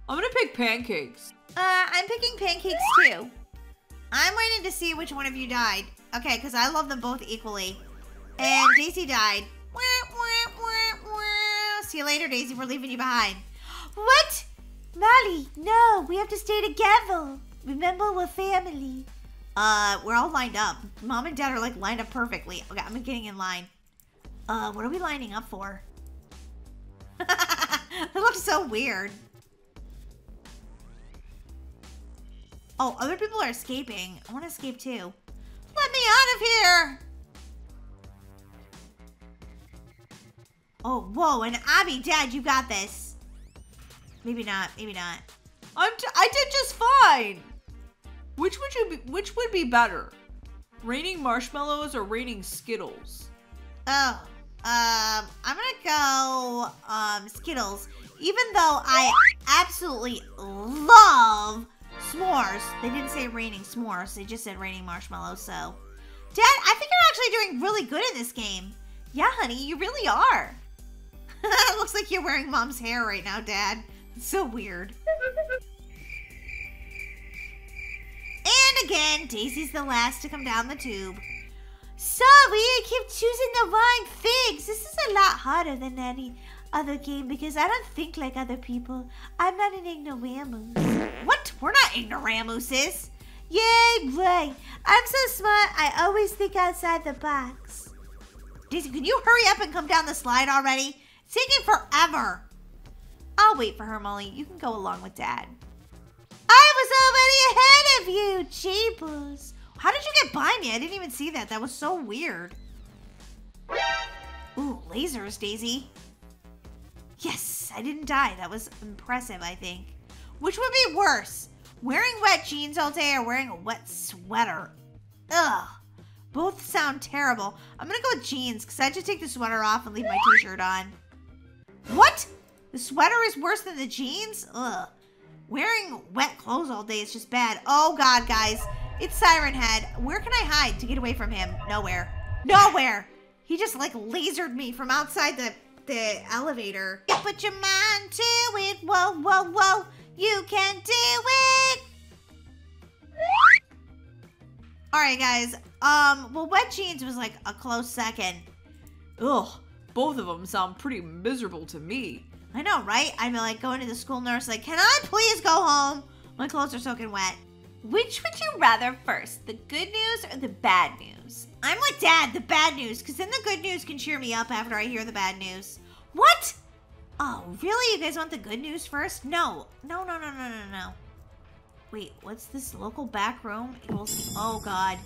I'm gonna pick pancakes. Uh, I'm picking pancakes too. I'm waiting to see which one of you died. Okay, because I love them both equally. And Daisy died. See you later, Daisy. We're leaving you behind. What? Molly, no. We have to stay together. Remember, we're family. Uh, we're all lined up. Mom and Dad are like lined up perfectly. Okay, I'm getting in line. Uh, what are we lining up for? that looks so weird. Oh, other people are escaping. I want to escape too. Let me out of here! Oh, whoa, and Abby, Dad, you got this. Maybe not, maybe not. I'm t- I did just fine. Which would you be, which would be better? Raining marshmallows or raining Skittles? Oh, um, I'm gonna go, um, Skittles. Even though I absolutely love s'mores. They didn't say raining s'mores. They just said raining marshmallows, so. Dad, I think you're actually doing really good in this game. Yeah, honey, you really are. it looks like you're wearing mom's hair right now, Dad. It's so weird. and again, Daisy's the last to come down the tube. Sorry, I keep choosing the wrong things. This is a lot harder than any other game because I don't think like other people. I'm not an ignoramus. What? We're not ignoramuses. Yay, right. I'm so smart, I always think outside the box. Daisy, can you hurry up and come down the slide already? It's taking forever. I'll wait for her, Molly. You can go along with Dad. I was already ahead of you, Jeepers. How did you get by me? I didn't even see that. That was so weird. Ooh, lasers, Daisy. Yes, I didn't die. That was impressive, I think. Which would be worse? Wearing wet jeans all day or wearing a wet sweater? Ugh. Both sound terrible. I'm gonna go with jeans because I just take the sweater off and leave my t-shirt on. What? The sweater is worse than the jeans? Ugh. Wearing wet clothes all day is just bad. Oh god, guys. It's Siren Head. Where can I hide to get away from him? Nowhere. Nowhere! He just like lasered me from outside the, the elevator. You Put your mind to it. Whoa, whoa, whoa. You can do it. Alright, guys. Um, well, wet jeans was like a close second. Ugh, both of them sound pretty miserable to me. I know, right? I'm like going to the school nurse, like, can I please go home? My clothes are soaking wet. Which would you rather first, the good news or the bad news? I'm with Dad, the bad news, because then the good news can cheer me up after I hear the bad news. What? Oh, really? You guys want the good news first? No. No, no, no, no, no, no. Wait, what's this local back room? Equals, oh, God.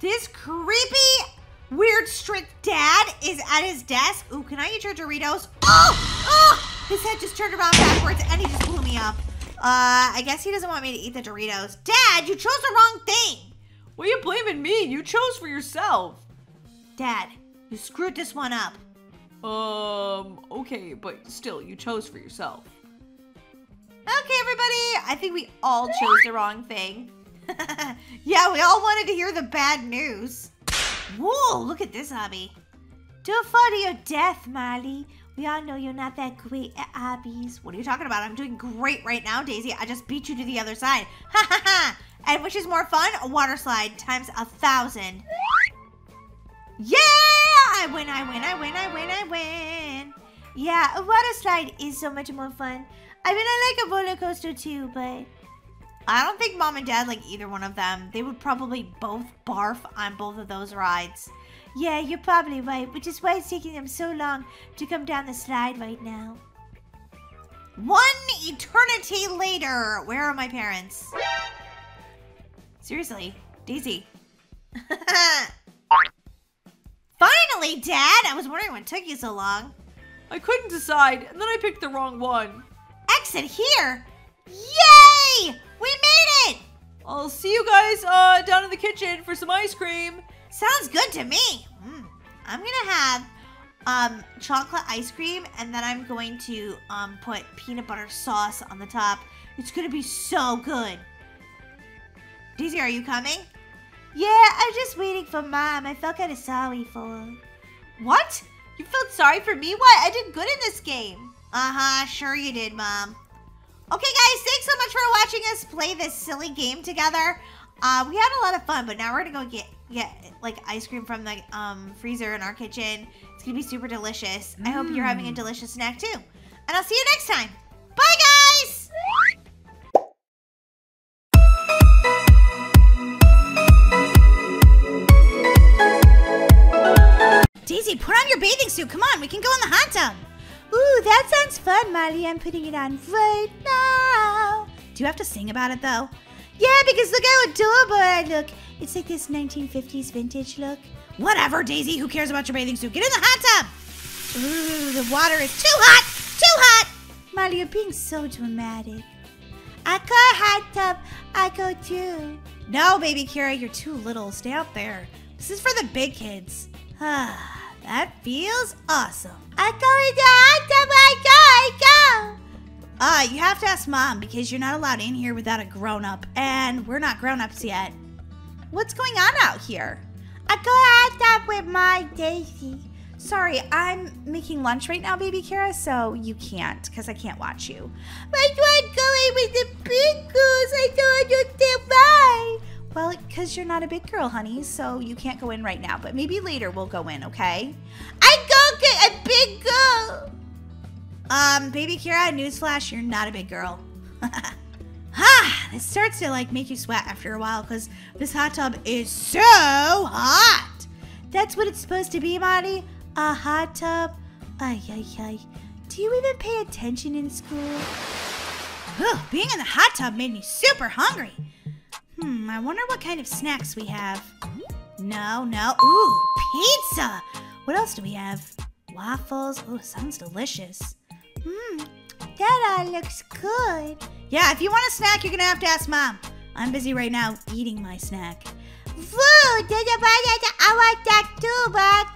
This creepy, weird, strict dad is at his desk. Ooh, can I eat your Doritos? Oh! Oh! His head just turned around backwards and he just blew me up. Uh, I guess he doesn't want me to eat the Doritos. Dad, you chose the wrong thing. What are you blaming me? You chose for yourself. Dad, you screwed this one up. Um, okay, but still, you chose for yourself. Okay, everybody, I think we all chose the wrong thing. yeah, we all wanted to hear the bad news. Whoa, look at this obby. Don't fall to your death, Molly. We all know you're not that great at obbies. What are you talking about? I'm doing great right now, Daisy. I just beat you to the other side. Ha ha ha! And which is more fun? A water slide times a thousand. Yeah! I win, I win, I win, I win, I win. Yeah, a water slide is so much more fun. I mean, I like a roller coaster too, but I don't think mom and dad like either one of them. They would probably both barf on both of those rides. Yeah, you're probably right, which is why it's taking them so long to come down the slide right now. One eternity later, where are my parents? Seriously, Daisy. Finally, Dad! I was wondering what took you so long. I couldn't decide, and then I picked the wrong one. Exit here! Yay! We made it! I'll see you guys uh, down in the kitchen for some ice cream. Sounds good to me. Mm. I'm gonna have um, chocolate ice cream, and then I'm going to um, put peanut butter sauce on the top. It's gonna be so good. Daisy, are you coming? Yeah, I'm just waiting for mom. I felt kind of sorry for her. What? You felt sorry for me? What? I did good in this game. Uh-huh, sure you did, mom. Okay, guys, thanks so much for watching us play this silly game together. Uh, we had a lot of fun, but now we're gonna go get get like ice cream from the um, freezer in our kitchen. It's gonna be super delicious. I hope you're having a delicious snack too. And I'll see you next time. Bye, guys! Daisy, put on your bathing suit. Come on, we can go in the hot tub. Ooh, that sounds fun, Molly. I'm putting it on right now. Do you have to sing about it though? Yeah, because look how adorable I look. It's like this 1950s vintage look. Whatever, Daisy. Who cares about your bathing suit? Get in the hot tub. Ooh, the water is too hot. Too hot. Molly, you're being so dramatic. I go hot tub. I go too. No, baby Kira, you're too little. Stay out there. This is for the big kids. Ah, that feels awesome. I go in the hot tub. I go. I go. Uh, you have to ask mom because you're not allowed in here without a grown up, and we're not grown ups yet. What's going on out here? I go hot tub with my Daisy. Sorry, I'm making lunch right now, baby Kira, so you can't because I can't watch you. But I going with the big girls. I don't understand why. Well, because you're not a big girl, honey, so you can't go in right now. But maybe later we'll go in, okay? I go get a big girl. Um, baby Kira, newsflash, you're not a big girl. ha! This starts to like make you sweat after a while because this hot tub is so hot. That's what it's supposed to be, Marty. A hot tub. Ay, ay, ay. Do you even pay attention in school? Ugh, being in the hot tub made me super hungry. Hmm, I wonder what kind of snacks we have. No, no. Ooh, pizza. What else do we have? Waffles. Ooh, sounds delicious. Mmm, that all looks good. Yeah, if you want a snack, you're gonna have to ask mom. I'm busy right now eating my snack. Food! I want that too, but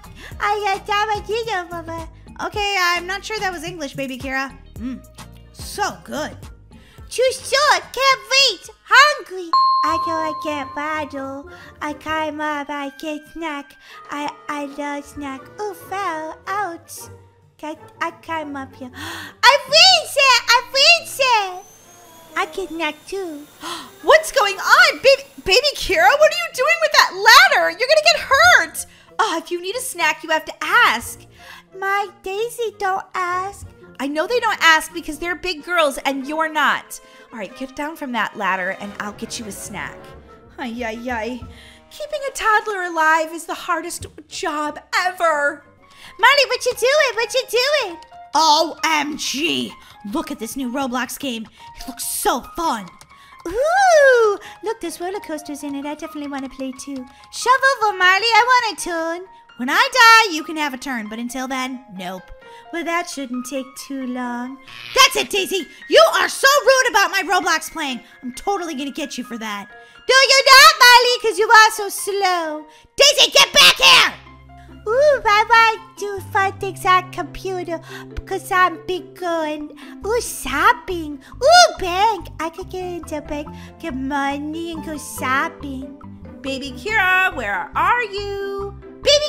I got. Okay, I'm not sure that was English, baby Kira. Mmm, so good. Too short, can't wait, hungry. I go, I can't bottle. I climb up, I get snack. I I love snack. Oh, fell out. I, I climb up here. I reach it! I reach it! I get snack too. What's going on? Baby, baby Kira, what are you doing with that ladder? You're gonna get hurt. Oh, if you need a snack, you have to ask. My Daisy don't ask. I know they don't ask because they're big girls and you're not. All right, get down from that ladder and I'll get you a snack. Ay, ay, ay. Keeping a toddler alive is the hardest job ever. Molly, what you doing? What you doing? OMG! Look at this new Roblox game. It looks so fun. Ooh, look, there's roller coasters in it. I definitely want to play too. Shove over, Marley. I want a turn. When I die, you can have a turn, but until then, nope. Well, that shouldn't take too long. That's it, Daisy. You are so rude about my Roblox playing. I'm totally gonna get you for that. No, you're not, Marley, because you are so slow. Daisy, get back here! Ooh, I like to fun things on computer because I'm big and ooh, shopping. Ooh, bank. I could get into bank, get money and go shopping. Baby Kira, where are you?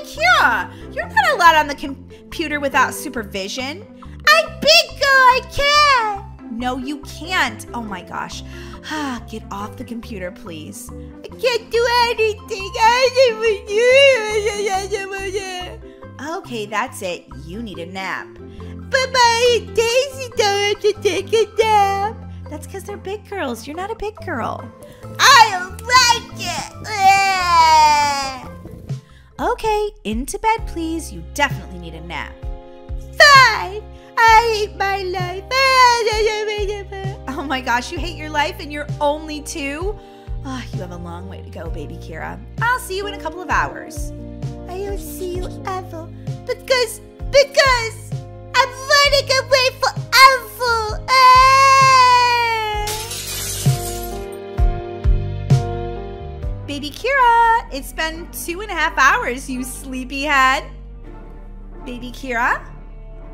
Baby Kira, you're not allowed on the computer without supervision. I'm big girl, I can. No, you can't. Oh my gosh. Ah, Get off the computer, please. I can't do anything. Okay, that's it. You need a nap. But my Daisy don't have to take a nap. That's because they're big girls. You're not a big girl. I like it. Okay, into bed, please. You definitely need a nap. Fine. I hate my life. Oh my gosh, you hate your life and you're only two? Oh, you have a long way to go, baby Kira. I'll see you in a couple of hours. I don't see you ever. Because, because I'm running away forever. Baby Kira, it's been two and a half hours, you sleepyhead. Baby Kira?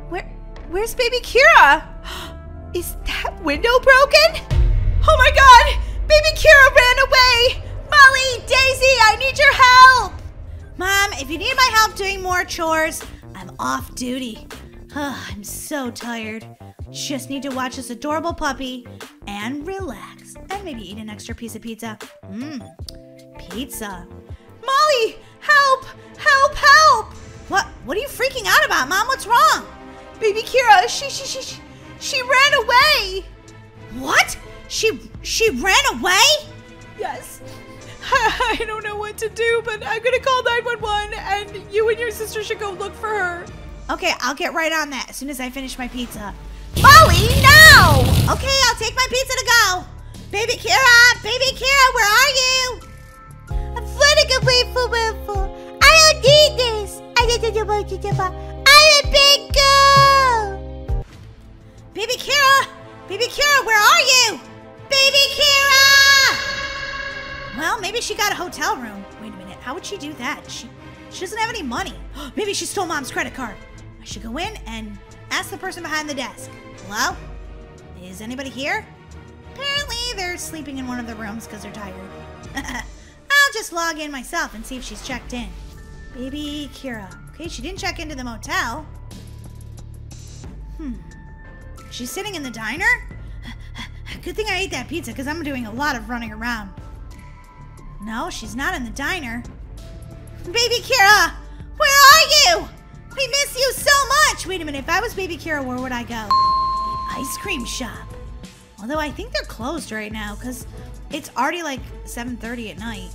Where, where's baby Kira? Is that window broken? Oh my god! Baby Kira ran away! Molly, Daisy, I need your help! Mom, if you need my help doing more chores, I'm off duty. I'm so tired. Just need to watch this adorable puppy and relax. And maybe eat an extra piece of pizza. Mmm, pizza. Molly, help! Help, help! What? What are you freaking out about, Mom? What's wrong? Baby Kira, she, she, she, she ran away. What? She, she ran away? Yes. I don't know what to do, but I'm gonna call 911 and you and your sister should go look for her. Okay, I'll get right on that as soon as I finish my pizza. Molly, no! Okay, I'll take my pizza to go. Baby Kira, baby Kira, where are you? Away forever. I don't need this. I need to do I'm a big girl. Baby Kira, baby Kira, where are you? Baby Kira! Well, maybe she got a hotel room. Wait a minute, how would she do that? She, she doesn't have any money. maybe she stole mom's credit card. I should go in and ask the person behind the desk. Hello? Is anybody here? Apparently, they're sleeping in one of the rooms because they're tired. I'll just log in myself and see if she's checked in. Baby Kira. Okay, she didn't check into the motel. Hmm. She's sitting in the diner? Good thing I ate that pizza because I'm doing a lot of running around. No, she's not in the diner. Baby Kira, where are you? We miss you so much. Wait a minute, if I was Baby Kira, where would I go? The ice cream shop. Although I think they're closed right now because it's already like 7.30 at night.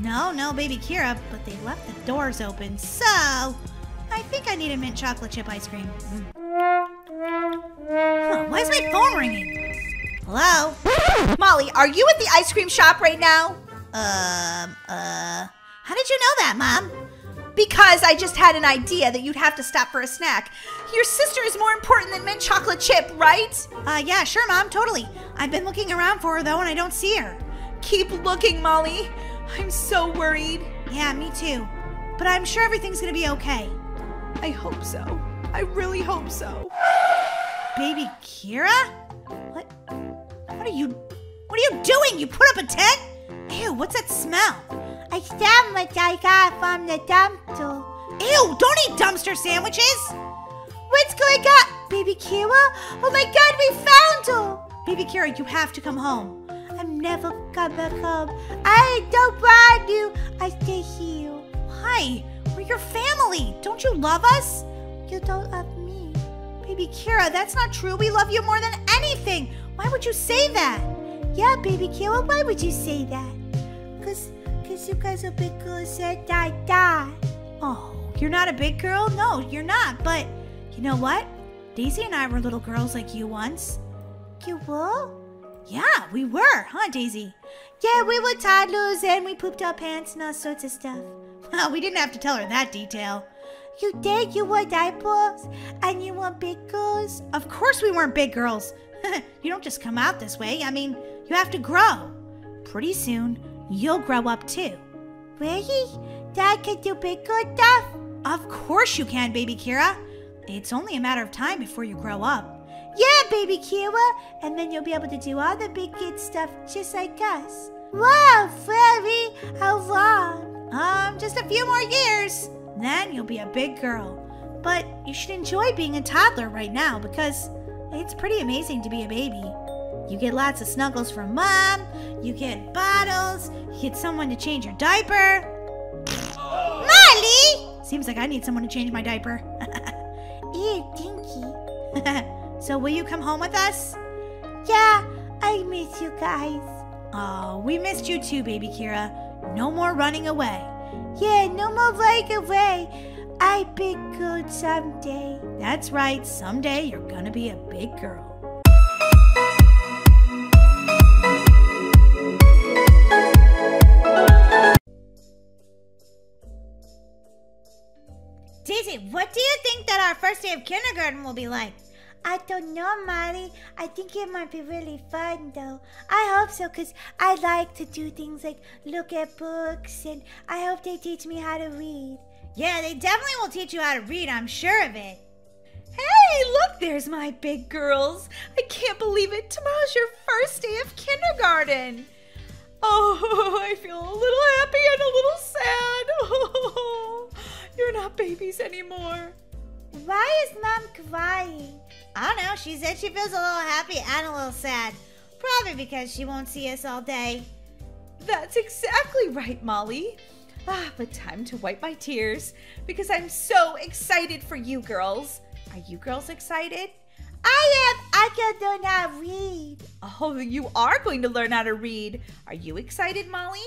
No, no, Baby Kira, but they left the doors open, so I think I need a mint chocolate chip ice cream. Mm. Huh, why is my phone ringing? Hello? Molly, are you at the ice cream shop right now? Um, uh, how did you know that, Mom? Because I just had an idea that you'd have to stop for a snack. Your sister is more important than mint chocolate chip, right? Uh, yeah, sure, Mom, totally. I've been looking around for her, though, and I don't see her. Keep looking, Molly. I'm so worried. Yeah, me too. But I'm sure everything's gonna be okay. I hope so. I really hope so. Baby Kira? What? What are you... What are you doing? You put up a tent? Ew, what's that smell? A sandwich I got from the dumpster. Ew, don't eat dumpster sandwiches! What's going on? Baby Kira? Oh my god, we found her! Baby Kira, you have to come home. Never come back come. I don't want you. I stay here. Why? We're your family. Don't you love us? You don't love me. Baby Kira, that's not true. We love you more than anything. Why would you say that? Yeah, baby Kira, why would you say that? Cause, cause you guys are big girls said I die. Oh, you're not a big girl? No, you're not. But you know what? Daisy and I were little girls like you once. You were? Yeah, we were, huh, Daisy? Yeah, we were toddlers and we pooped our pants and all sorts of stuff. Well, we didn't have to tell her that detail. You did? You wore diapers? And you were big girls? Of course we weren't big girls. you don't just come out this way. I mean, you have to grow. Pretty soon, you'll grow up too. Really? Dad can do big good stuff? Of course you can, baby Kira. It's only a matter of time before you grow up. Yeah, baby Kira. And then you'll be able to do all the big kid stuff just like us. Wow, Fairy, how long? Um, just a few more years. Then you'll be a big girl. But you should enjoy being a toddler right now because it's pretty amazing to be a baby. You get lots of snuggles from mom, you get bottles, you get someone to change your diaper. Molly! Seems like I need someone to change my diaper. Ew, Dinky. so, will you come home with us? Yeah, I miss you guys. Oh, we missed you too, baby Kira. No more running away. Yeah, no more running away. I big girl someday. That's right, someday you're gonna be a big girl. Daisy, what do you think that our first day of kindergarten will be like? I don't know, Molly. I think it might be really fun, though. I hope so, because I like to do things like look at books, and I hope they teach me how to read. Yeah, they definitely will teach you how to read, I'm sure of it. Hey, look, there's my big girls. I can't believe it. Tomorrow's your first day of kindergarten. Oh, I feel a little happy and a little sad. Oh, you're not babies anymore. Why is mom crying? I don't know. She said she feels a little happy and a little sad. Probably because she won't see us all day. That's exactly right, Molly. Ah, but time to wipe my tears because I'm so excited for you girls. Are you girls excited? I am. I can learn how to read. Oh, you are going to learn how to read. Are you excited, Molly?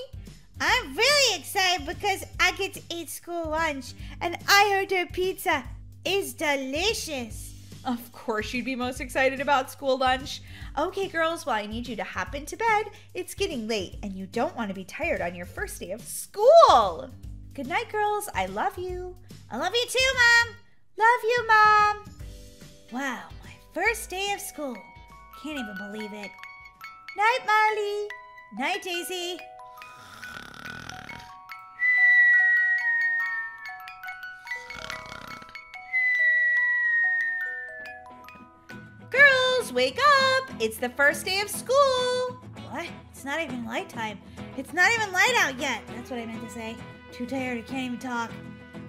I'm really excited because I get to eat school lunch and I heard their pizza is delicious. Of course, you'd be most excited about school lunch. Okay, girls, well, I need you to hop into bed. It's getting late, and you don't want to be tired on your first day of school. Good night, girls. I love you. I love you too, Mom. Love you, Mom. Wow, my first day of school. Can't even believe it. Night, Molly. Night, Daisy. Girls, wake up! It's the first day of school! What? It's not even light time. It's not even light out yet. That's what I meant to say. Too tired, I can't even talk.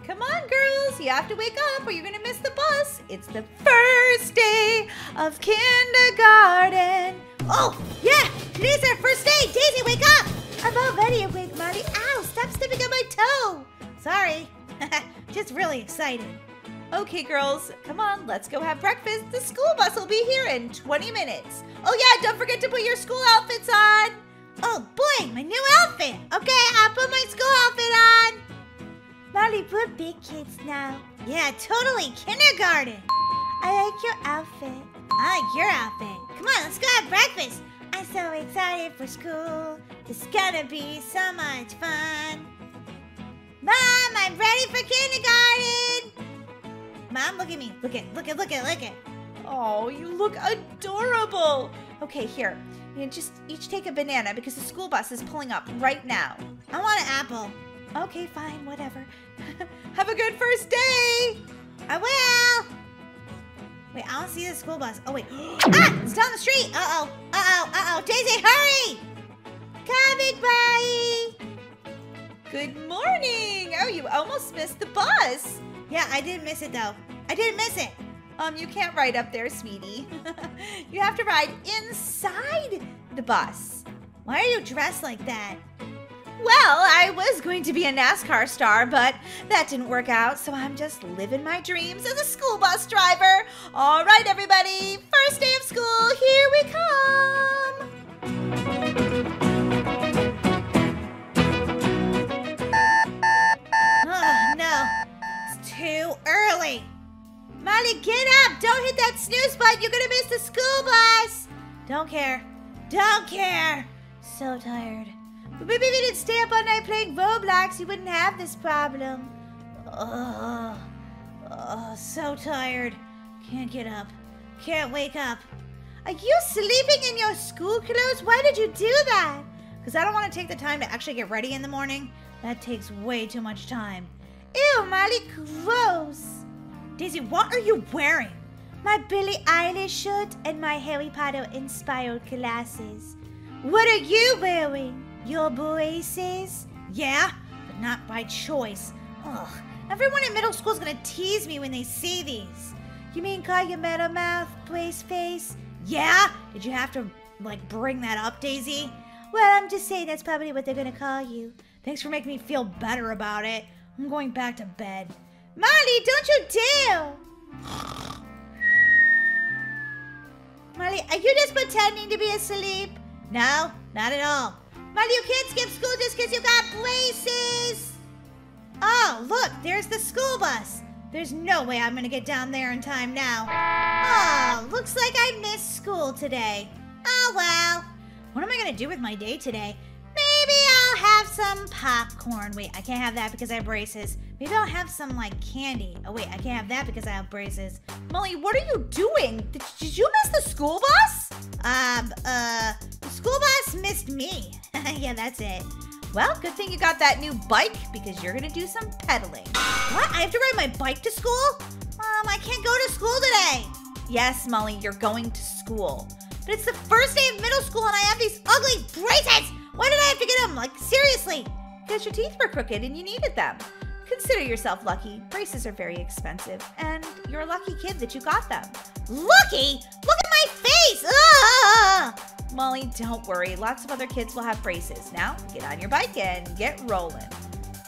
Come on, girls, you have to wake up or you're gonna miss the bus. It's the first day of kindergarten. Oh, yeah, today's our first day. Daisy, wake up! I'm already awake, Molly. Ow, stop stepping on my toe. Sorry, just really excited. Okay, girls, come on, let's go have breakfast. The school bus will be here in 20 minutes. Oh, yeah, don't forget to put your school outfits on. Oh, boy, my new outfit. Okay, I'll put my school outfit on. Molly, we're big kids now. Yeah, totally. Kindergarten. I like your outfit. I like your outfit. Come on, let's go have breakfast. I'm so excited for school. It's gonna be so much fun. Mom, I'm ready for kindergarten. Mom, look at me. Look at, look at, look at, look at. Oh, you look adorable. Okay, here. You just each take a banana because the school bus is pulling up right now. I want an apple. Okay, fine, whatever. Have a good first day. I will. Wait, I don't see the school bus. Oh, wait. ah, it's down the street. Uh-oh, uh-oh, uh-oh. Daisy, hurry. Coming, bye. Good morning. Oh, you almost missed the bus. Yeah, I didn't miss it though. I didn't miss it. Um, you can't ride up there, sweetie. you have to ride inside the bus. Why are you dressed like that? Well, I was going to be a NASCAR star, but that didn't work out, so I'm just living my dreams as a school bus driver. All right, everybody, first day of school, here we come. Early. Molly, get up! Don't hit that snooze button. You're gonna miss the school bus. Don't care. Don't care. So tired. But maybe if you didn't stay up all night playing Roblox, you wouldn't have this problem. Oh, oh, so tired. Can't get up. Can't wake up. Are you sleeping in your school clothes? Why did you do that? Because I don't want to take the time to actually get ready in the morning. That takes way too much time. Ew, Molly, gross. Daisy, what are you wearing? My Billie Eilish shirt and my Harry Potter inspired glasses. What are you wearing? Your braces? Yeah, but not by choice. Ugh, everyone in middle school is gonna tease me when they see these. You mean call you metal mouth, brace face? Yeah? Did you have to, like, bring that up, Daisy? Well, I'm just saying that's probably what they're gonna call you. Thanks for making me feel better about it. I'm going back to bed. Molly, don't you dare! Molly, are you just pretending to be asleep? No, not at all. Molly, you can't skip school just because you got braces. Oh, look, there's the school bus. There's no way I'm gonna get down there in time now. Oh, looks like I missed school today. Oh well. What am I gonna do with my day today? I'll have some popcorn. Wait, I can't have that because I have braces. Maybe I'll have some like candy. Oh wait, I can't have that because I have braces. Molly, what are you doing? Did, did you miss the school bus? Um, uh, the school bus missed me. yeah, that's it. Well, good thing you got that new bike because you're gonna do some pedaling. What? I have to ride my bike to school? Um, I can't go to school today. Yes, Molly, you're going to school. But it's the first day of middle school and I have these ugly braces. Why did I have to get them? Like, seriously. Because your teeth were crooked and you needed them. Consider yourself lucky. Braces are very expensive, and you're a lucky kid that you got them. Lucky? Look at my face! Ah! Molly, don't worry. Lots of other kids will have braces. Now, get on your bike and get rolling.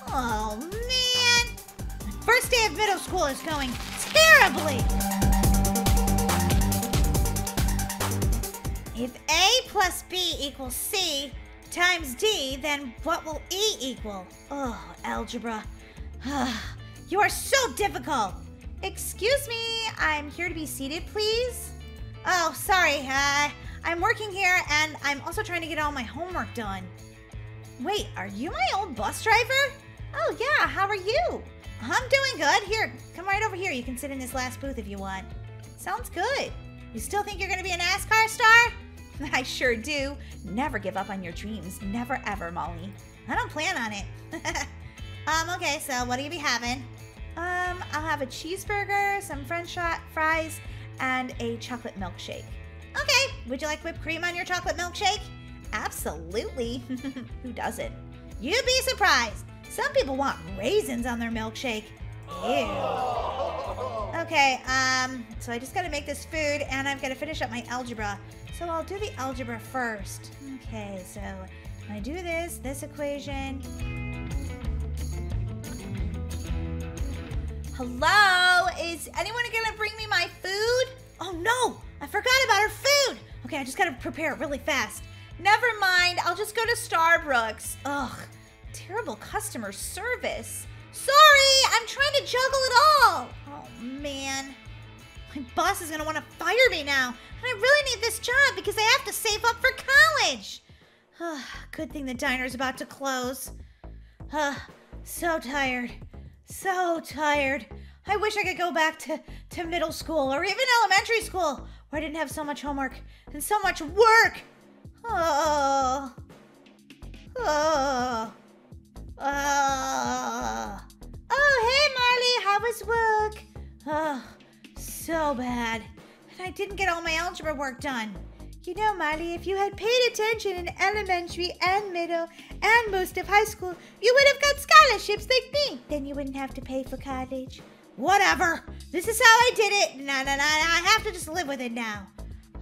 Oh, man. First day of middle school is going terribly. If A plus B equals C times D, then what will E equal? Oh, algebra. you are so difficult. Excuse me, I'm here to be seated, please. Oh, sorry. Uh, I'm working here and I'm also trying to get all my homework done. Wait, are you my old bus driver? Oh, yeah, how are you? I'm doing good. Here, come right over here. You can sit in this last booth if you want. Sounds good. You still think you're going to be a NASCAR star? I sure do. Never give up on your dreams. Never ever, Molly. I don't plan on it. um, okay, so what do you be having? Um, I'll have a cheeseburger, some french fries, and a chocolate milkshake. Okay, would you like whipped cream on your chocolate milkshake? Absolutely. Who doesn't? You'd be surprised. Some people want raisins on their milkshake. Ew. Okay, um, so I just gotta make this food and I've gotta finish up my algebra. So I'll do the algebra first. Okay, so I do this, this equation. Hello? Is anyone gonna bring me my food? Oh no! I forgot about our food! Okay, I just gotta prepare it really fast. Never mind, I'll just go to Starbucks. Ugh, terrible customer service. Sorry, I'm trying to juggle it all. Oh man. My boss is gonna wanna fire me now. And I really need this job because I have to save up for college. Good thing the diner's about to close. Uh, so tired. So tired. I wish I could go back to, to middle school or even elementary school where I didn't have so much homework and so much work. Oh. Oh. Oh. Oh, hey, Marley. How was work? Oh, so bad and I didn't get all my algebra work done. You know, Marley, if you had paid attention in elementary and middle and most of high school, you would have got scholarships like me. Then you wouldn't have to pay for college. Whatever. This is how I did it. No, no, no. I have to just live with it now.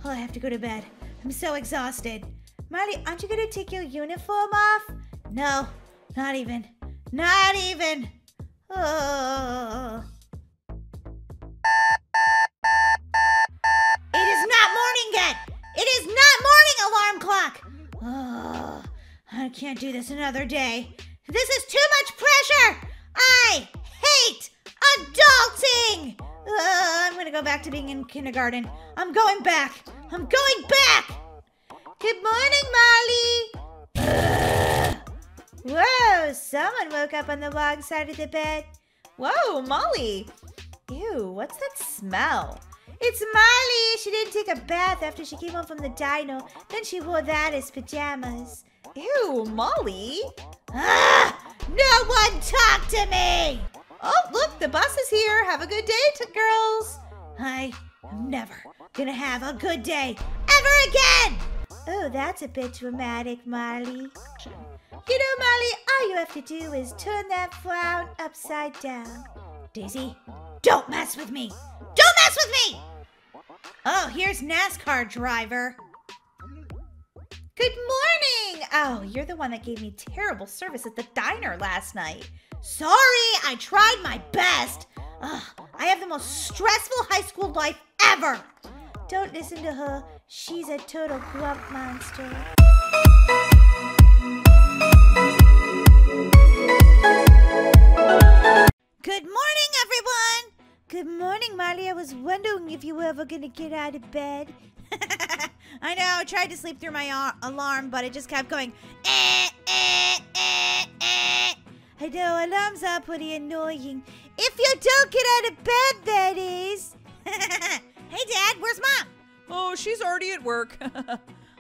Oh, I have to go to bed. I'm so exhausted. Marley, aren't you going to take your uniform off? No, not even. Not even. Oh. It is not morning yet. It is not morning, alarm clock. Oh, I can't do this another day. This is too much pressure. I hate adulting. Uh, I'm gonna go back to being in kindergarten. I'm going back. I'm going back. Good morning, Molly. Whoa, someone woke up on the wrong side of the bed. Whoa, Molly. Ew, what's that smell? It's Molly! She didn't take a bath after she came home from the dino. Then she wore that as pajamas. Ew, Molly. Ah! No one talk to me! Oh, look, the bus is here. Have a good day, girls. I am never gonna have a good day ever again! Oh, that's a bit dramatic, Molly. You know, Molly, all you have to do is turn that frown upside down. Daisy, don't mess with me! Don't mess with me! Oh, here's NASCAR driver. Good morning. Oh, you're the one that gave me terrible service at the diner last night. Sorry, I tried my best. Ugh, I have the most stressful high school life ever. Don't listen to her. She's a total grump monster. Good morning, everyone. Good morning, Molly. I was wondering if you were ever gonna get out of bed. I know. I tried to sleep through my ar- alarm, but it just kept going. Eh, eh, eh, eh. I know alarms are pretty annoying. If you don't get out of bed, that is. hey, Dad. Where's Mom? Oh, she's already at work.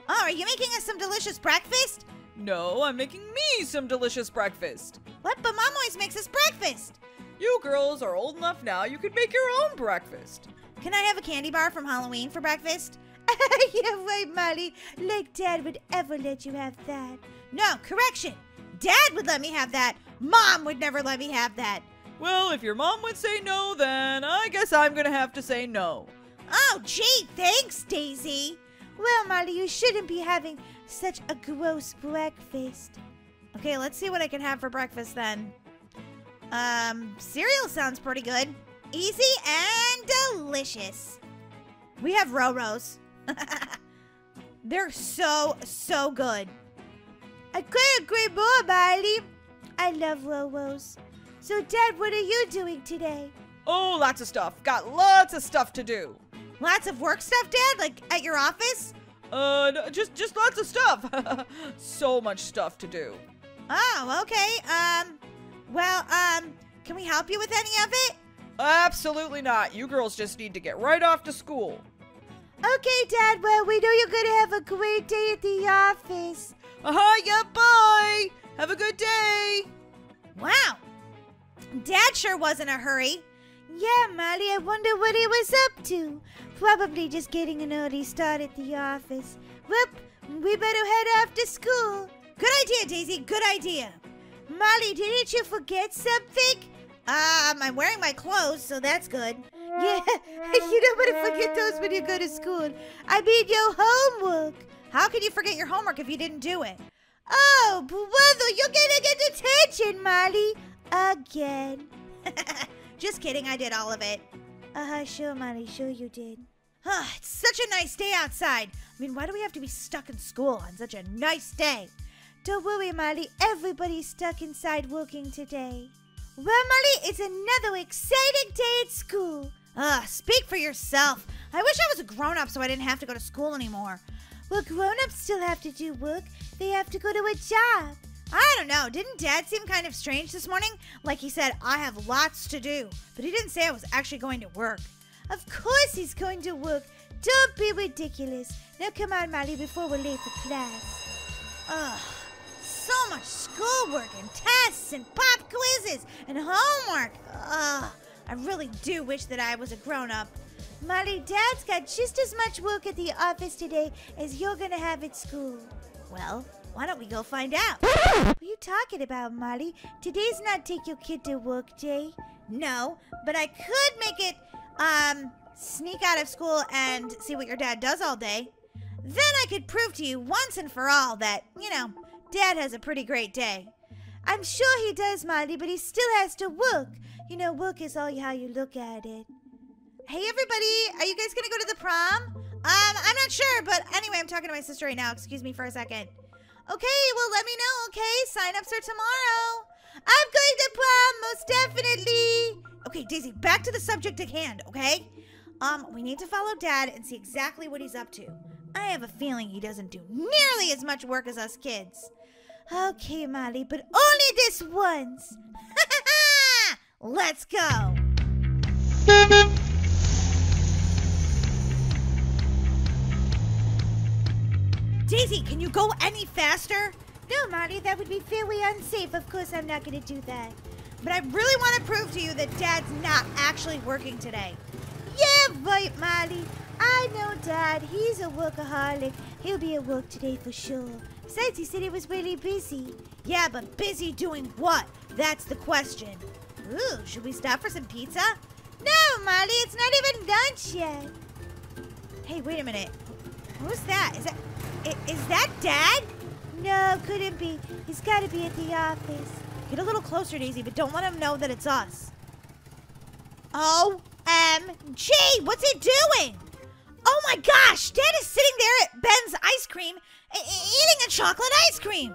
Oh, are you making us some delicious breakfast? no, I'm making me some delicious breakfast. What? But Mom always makes us breakfast. You girls are old enough now, you could make your own breakfast. Can I have a candy bar from Halloween for breakfast? yeah, right, Molly. Like Dad would ever let you have that. No, correction. Dad would let me have that. Mom would never let me have that. Well, if your mom would say no, then I guess I'm gonna have to say no. Oh, gee, thanks, Daisy. Well, Molly, you shouldn't be having such a gross breakfast. Okay, let's see what I can have for breakfast then. Um, cereal sounds pretty good. Easy and delicious. We have Roros. They're so, so good. I couldn't agree more, Molly. I love Roros. So, Dad, what are you doing today? Oh, lots of stuff. Got lots of stuff to do. Lots of work stuff, Dad? Like at your office? Uh, no, just just lots of stuff. so much stuff to do. Oh, okay. Um, well, um, can we help you with any of it? Absolutely not. You girls just need to get right off to school. Okay, Dad. Well, we know you're gonna have a great day at the office. Uh-huh, yeah, bye. Have a good day. Wow. Dad sure was in a hurry. Yeah, Molly, I wonder what he was up to. Probably just getting an early start at the office. Whoop, we better head to school. Good idea, Daisy, good idea. Molly, didn't you forget something? Um, I'm wearing my clothes, so that's good. Yeah, you don't want to forget those when you go to school. I mean, your homework. How can you forget your homework if you didn't do it? Oh, brother, you're gonna get detention, Molly. Again. Just kidding, I did all of it. Uh huh, sure, Molly, sure you did. Ah, it's such a nice day outside. I mean, why do we have to be stuck in school on such a nice day? Don't worry, Molly, everybody's stuck inside working today. Well, Molly, it's another exciting day at school. Ugh, speak for yourself. I wish I was a grown up so I didn't have to go to school anymore. Well, grown ups still have to do work, they have to go to a job. I don't know. Didn't Dad seem kind of strange this morning? Like he said, I have lots to do, but he didn't say I was actually going to work. Of course he's going to work. Don't be ridiculous. Now come on, Molly, before we're late for class. Ugh, so much schoolwork and tests and pop quizzes and homework. Ugh, I really do wish that I was a grown up. Molly, Dad's got just as much work at the office today as you're gonna have at school. Well, why don't we go find out? What are you talking about, Molly? Today's not take your kid to work day. No, but I could make it, um, sneak out of school and see what your dad does all day. Then I could prove to you once and for all that, you know, dad has a pretty great day. I'm sure he does, Molly, but he still has to work. You know, work is all how you look at it. Hey, everybody, are you guys gonna go to the prom? Um, I'm not sure, but anyway, I'm talking to my sister right now. Excuse me for a second. Okay, well, let me know, okay? Sign-ups are tomorrow. I'm going to prom, most definitely. Okay, Daisy, back to the subject at hand, okay? Um, we need to follow Dad and see exactly what he's up to. I have a feeling he doesn't do nearly as much work as us kids. Okay, Molly, but only this once. Let's go. Daisy, can you go any faster? No, Molly, that would be fairly unsafe. Of course, I'm not going to do that. But I really want to prove to you that Dad's not actually working today. Yeah, right, Molly. I know Dad. He's a workaholic. He'll be at work today for sure. Besides, he said he was really busy. Yeah, but busy doing what? That's the question. Ooh, should we stop for some pizza? No, Molly, it's not even lunch yet. Hey, wait a minute. Who's that? Is that is that Dad? No, couldn't be. He's got to be at the office. Get a little closer, Daisy, but don't let him know that it's us. OMG, what's he doing? Oh my gosh, Dad is sitting there at Ben's ice cream, eating a chocolate ice cream.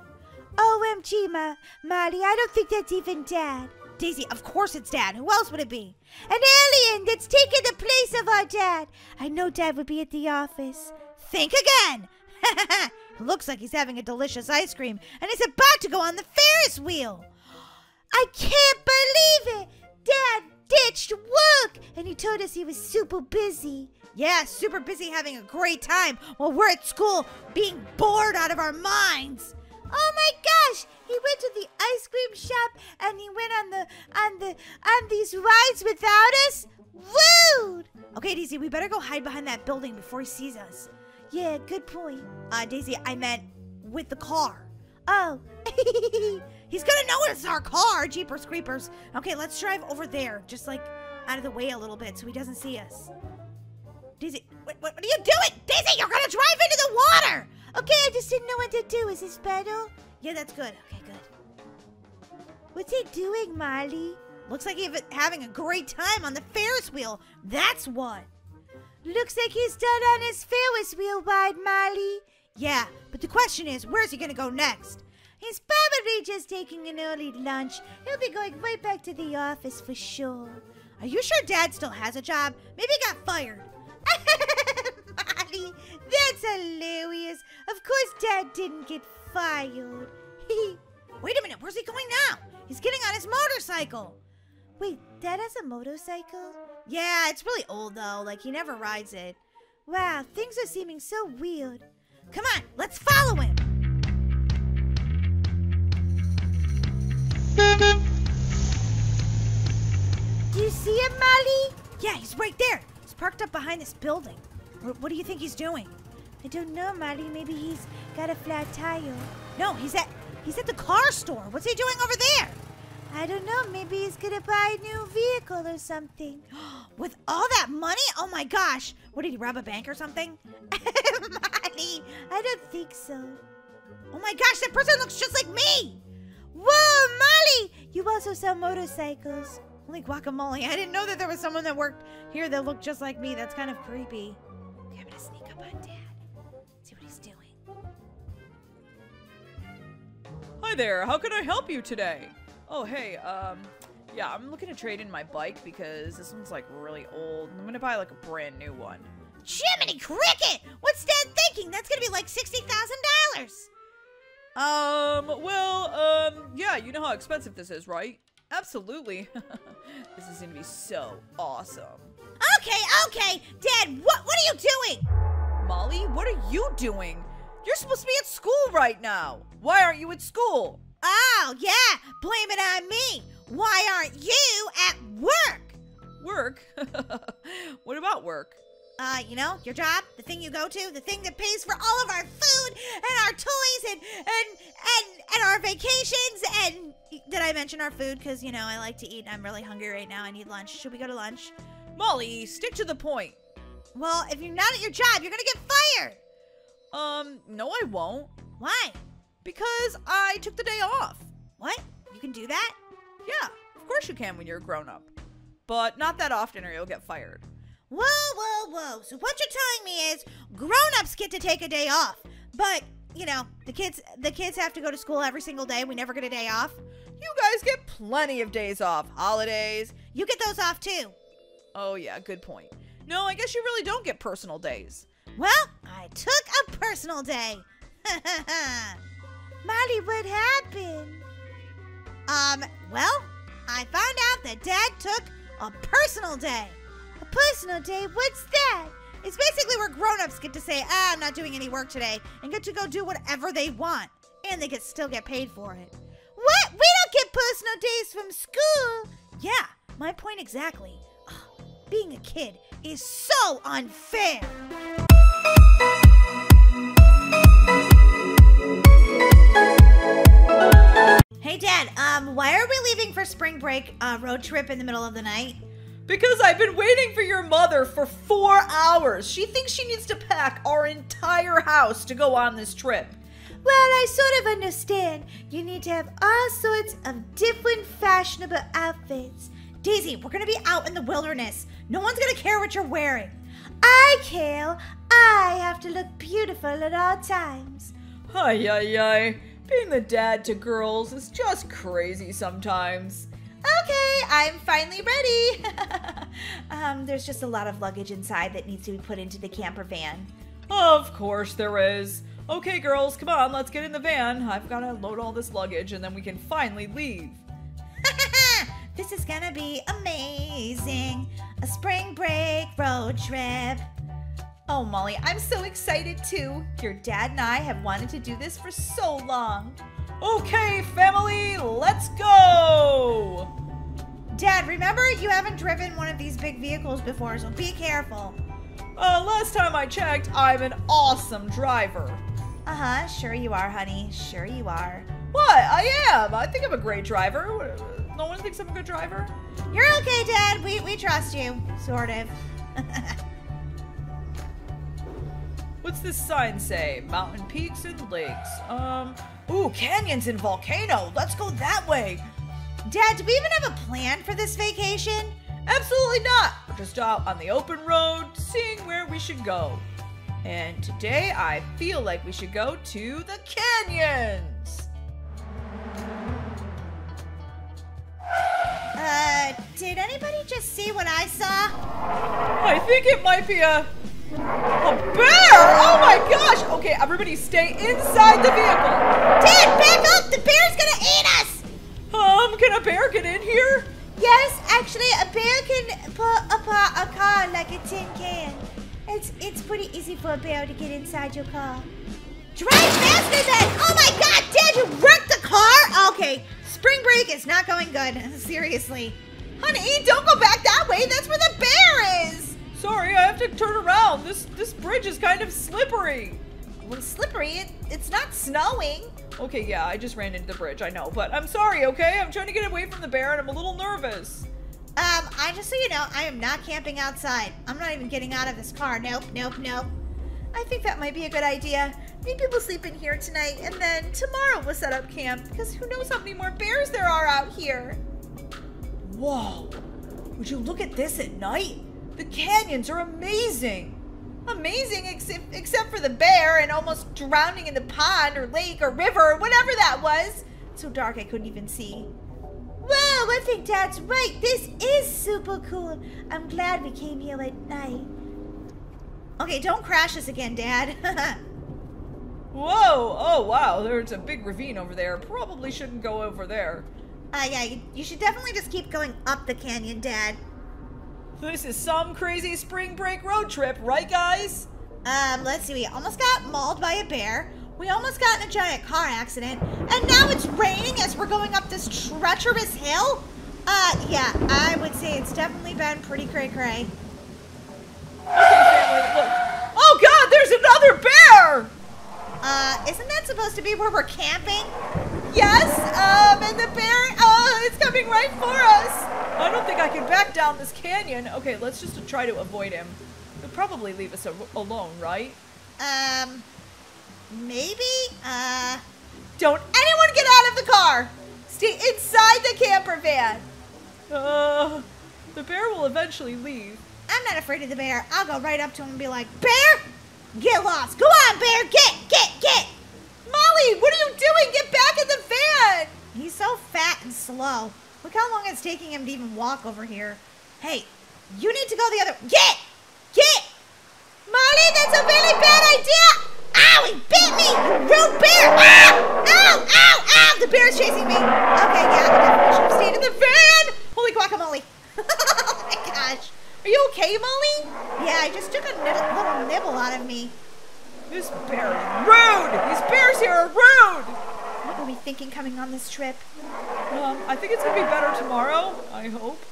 OMG, Ma, Molly, I don't think that's even Dad. Daisy, of course it's Dad. Who else would it be? An alien that's taken the place of our dad. I know Dad would be at the office. Think again. Looks like he's having a delicious ice cream, and he's about to go on the Ferris wheel. I can't believe it! Dad ditched work, and he told us he was super busy. Yeah, super busy having a great time while we're at school being bored out of our minds. Oh my gosh! He went to the ice cream shop and he went on the on the on these rides without us. Rude. Okay, Daisy, we better go hide behind that building before he sees us. Yeah, good point. Uh, Daisy, I meant with the car. Oh. He's gonna know it's our car, Jeepers Creepers. Okay, let's drive over there, just like out of the way a little bit so he doesn't see us. Daisy, what, what, what are you doing? Daisy, you're gonna drive into the water! Okay, I just didn't know what to do. Is this better? Yeah, that's good. Okay, good. What's he doing, Molly? Looks like he's having a great time on the Ferris wheel. That's what. Looks like he's done on his Ferris wheel ride, Molly. Yeah, but the question is, where's he gonna go next? He's probably just taking an early lunch. He'll be going right back to the office for sure. Are you sure Dad still has a job? Maybe he got fired. Molly, that's hilarious. Of course, Dad didn't get fired. He Wait a minute, where's he going now? He's getting on his motorcycle. Wait, Dad has a motorcycle? Yeah, it's really old though. Like, he never rides it. Wow, things are seeming so weird. Come on, let's follow him. Do you see him, Molly? Yeah, he's right there. He's parked up behind this building. What, do you think he's doing? I don't know, Molly. Maybe he's got a flat tire. No, he's at he's at the car store. What's he doing over there? I don't know. Maybe he's gonna buy a new vehicle or something. With all that money? Oh my gosh! What did he rob a bank or something? Molly, I don't think so. Oh my gosh, that person looks just like me! Whoa, Molly! You also sell motorcycles. Holy guacamole. I didn't know that there was someone that worked here that looked just like me. That's kind of creepy. Okay, I'm gonna sneak up on Dad. See what he's doing. Hi there, how can I help you today? Oh, hey, um, yeah, I'm looking to trade in my bike because this one's like really old. I'm gonna buy like a brand new one. Jiminy Cricket! What's Dad thinking? That's gonna be like $60,000. Um, well, um, yeah, you know how expensive this is, right? Absolutely. this is gonna be so awesome. Okay, okay. Dad, what, what are you doing? Molly, what are you doing? You're supposed to be at school right now. Why aren't you at school? Oh, yeah. Blame it on me. Why aren't you at work? Work? what about work? Uh, you know, your job, the thing you go to, the thing that pays for all of our food and our toys and and and and our vacations and did I mention our food cuz you know, I like to eat. I'm really hungry right now. I need lunch. Should we go to lunch? Molly, stick to the point. Well, if you're not at your job, you're going to get fired. Um, no, I won't. Why? Because I took the day off. What? You can do that? Yeah, of course you can when you're a grown up. But not that often or you'll get fired. Whoa, whoa, whoa. So what you're telling me is grown-ups get to take a day off. But, you know, the kids the kids have to go to school every single day. We never get a day off. You guys get plenty of days off. Holidays. You get those off too. Oh, yeah, good point. No, I guess you really don't get personal days. Well, I took a personal day. Molly, what happened? Um, well, I found out that Dad took a personal day. A personal day? What's that? It's basically where grown-ups get to say, ah, I'm not doing any work today, and get to go do whatever they want. and they could still get paid for it. What? We don't get personal days from school. Yeah, my point exactly. Being a kid is so unfair. Hey, Dad. Um, why are we leaving for spring break uh, road trip in the middle of the night? Because I've been waiting for your mother for four hours. She thinks she needs to pack our entire house to go on this trip. Well, I sort of understand. You need to have all sorts of different fashionable outfits. Daisy, we're gonna be out in the wilderness. No one's gonna care what you're wearing. I care. I have to look beautiful at all times. Ay, ay, ay. Being the dad to girls is just crazy sometimes. Okay, I'm finally ready. um, there's just a lot of luggage inside that needs to be put into the camper van. Of course there is. Okay, girls, come on, let's get in the van. I've got to load all this luggage and then we can finally leave. this is gonna be amazing. A spring break road trip. Oh, Molly, I'm so excited too. Your dad and I have wanted to do this for so long. Okay, family, let's go! Dad, remember you haven't driven one of these big vehicles before, so be careful. Uh, last time I checked, I'm an awesome driver. Uh huh, sure you are, honey. Sure you are. What? I am. I think I'm a great driver. No one thinks I'm a good driver? You're okay, Dad. We, we trust you. Sort of. What's this sign say? Mountain peaks and lakes. Um, ooh, canyons and volcano. Let's go that way. Dad, do we even have a plan for this vacation? Absolutely not. We're just out on the open road, seeing where we should go. And today I feel like we should go to the canyons. Uh, did anybody just see what I saw? I think it might be a a bear! Oh my gosh! Okay, everybody stay inside the vehicle. Dad, back up! The bear's gonna eat us! Um, can a bear get in here? Yes, actually, a bear can put apart a car like a tin can. It's it's pretty easy for a bear to get inside your car. Drive faster then! Oh my god, Dad, you wrecked the car? Okay, spring break is not going good. Seriously. Honey, don't go back that way. That's where the bear is. Sorry, I have to turn around. This this bridge is kind of slippery. Well, slippery. It, it's not snowing. Okay, yeah, I just ran into the bridge. I know, but I'm sorry. Okay, I'm trying to get away from the bear, and I'm a little nervous. Um, I just so you know, I am not camping outside. I'm not even getting out of this car. Nope, nope, nope. I think that might be a good idea. Maybe we'll sleep in here tonight, and then tomorrow we'll set up camp, because who knows how many more bears there are out here. Whoa! Would you look at this at night? The canyons are amazing! Amazing, except, except for the bear and almost drowning in the pond or lake or river or whatever that was. So dark I couldn't even see. Whoa, I think Dad's right. This is super cool. I'm glad we came here at night. Okay, don't crash us again, Dad. Whoa! Oh, wow, there's a big ravine over there. Probably shouldn't go over there. Uh, yeah, you, you should definitely just keep going up the canyon, Dad. This is some crazy spring break road trip, right, guys? Um, let's see. We almost got mauled by a bear. We almost got in a giant car accident. And now it's raining as we're going up this treacherous hill? Uh, yeah, I would say it's definitely been pretty cray-cray. Okay, look. Oh, God, there's another bear! Uh, isn't that supposed to be where we're camping? Yes, um, and the bear, oh, it's coming right for us. I don't think I can back down this canyon. Okay, let's just try to avoid him. He'll probably leave us alone, right? Um, maybe? Uh, don't anyone get out of the car. Stay inside the camper van. Uh, the bear will eventually leave. I'm not afraid of the bear. I'll go right up to him and be like, Bear, get lost. Go on, bear, get, get, get. Molly, what are you doing? Get back in the van. He's so fat and slow. Look how long it's taking him to even walk over here. Hey, you need to go the other. Get! Get! Molly, that's a really bad idea! Ow, he bit me! Rude bear! Ow! Ow! Ow! Ow! The bear's chasing me! Okay, yeah, I definitely should have stayed in the van! Holy guacamole! oh my gosh. Are you okay, Molly? Yeah, I just took a little nibble out of me. This bear is rude! These bears here are rude! What were we thinking coming on this trip? Um, I think it's gonna be better tomorrow. I hope.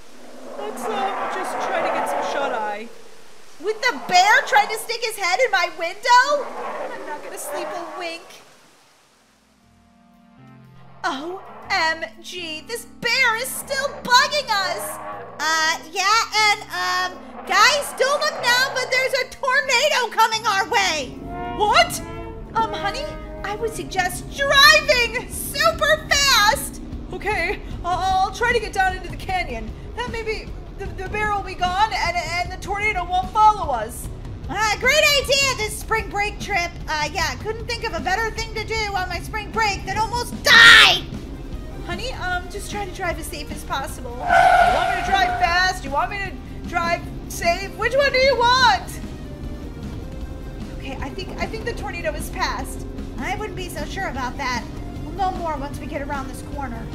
Let's uh, just try to get some shut eye. With the bear trying to stick his head in my window? I'm not gonna sleep a wink. OMG, this bear is still bugging us. Uh, yeah, and, um, guys, don't look now, but there's a tornado coming our way. What? Um, honey, I would suggest driving super fast. Okay, I'll, I'll try to get down into the canyon. Then maybe the, the bear will be gone and, and the tornado won't follow us. Uh, great idea, this spring break trip. Uh, yeah, couldn't think of a better thing to do on my spring break than almost die. Honey, um, just try to drive as safe as possible. You want me to drive fast? You want me to drive safe? Which one do you want? Okay, I think I think the tornado is past. I wouldn't be so sure about that. We'll know more once we get around this corner.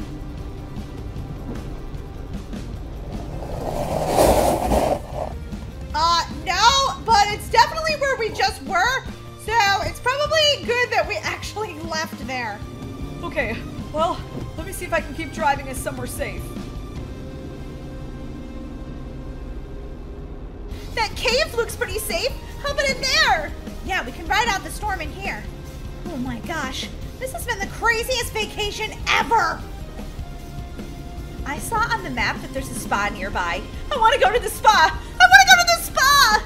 Left there. Okay, well, let me see if I can keep driving us somewhere safe. That cave looks pretty safe. How about in there? Yeah, we can ride out the storm in here. Oh my gosh, this has been the craziest vacation ever. I saw on the map that there's a spa nearby. I want to go to the spa. I want to go to the spa.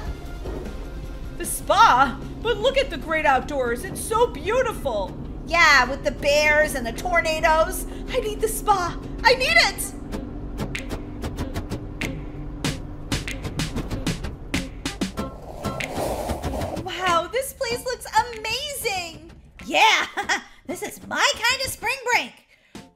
The spa? But look at the great outdoors. It's so beautiful. Yeah, with the bears and the tornadoes. I need the spa. I need it. Wow, this place looks amazing. Yeah, this is my kind of spring break.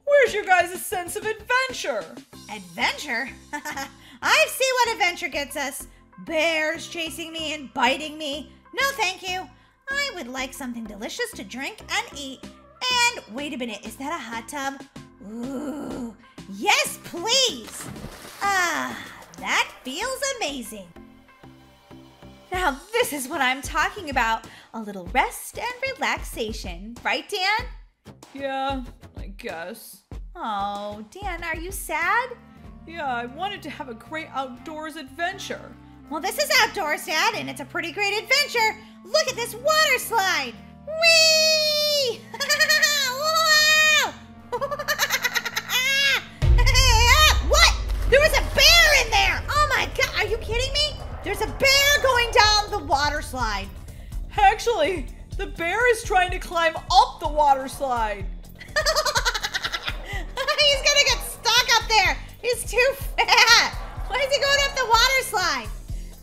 Where's your guys' sense of adventure? Adventure? I've seen what adventure gets us. Bears chasing me and biting me. No, thank you. I would like something delicious to drink and eat. And wait a minute, is that a hot tub? Ooh, yes, please. Ah, that feels amazing. Now, this is what I'm talking about a little rest and relaxation. Right, Dan? Yeah, I guess. Oh, Dan, are you sad? Yeah, I wanted to have a great outdoors adventure. Well, this is outdoors, Dad, and it's a pretty great adventure. Look at this water slide. Whee! wow! what? There was a bear in there! Oh my god, are you kidding me? There's a bear going down the water slide. Actually, the bear is trying to climb up the water slide. He's gonna get stuck up there. He's too fat. Why is he going up the water slide?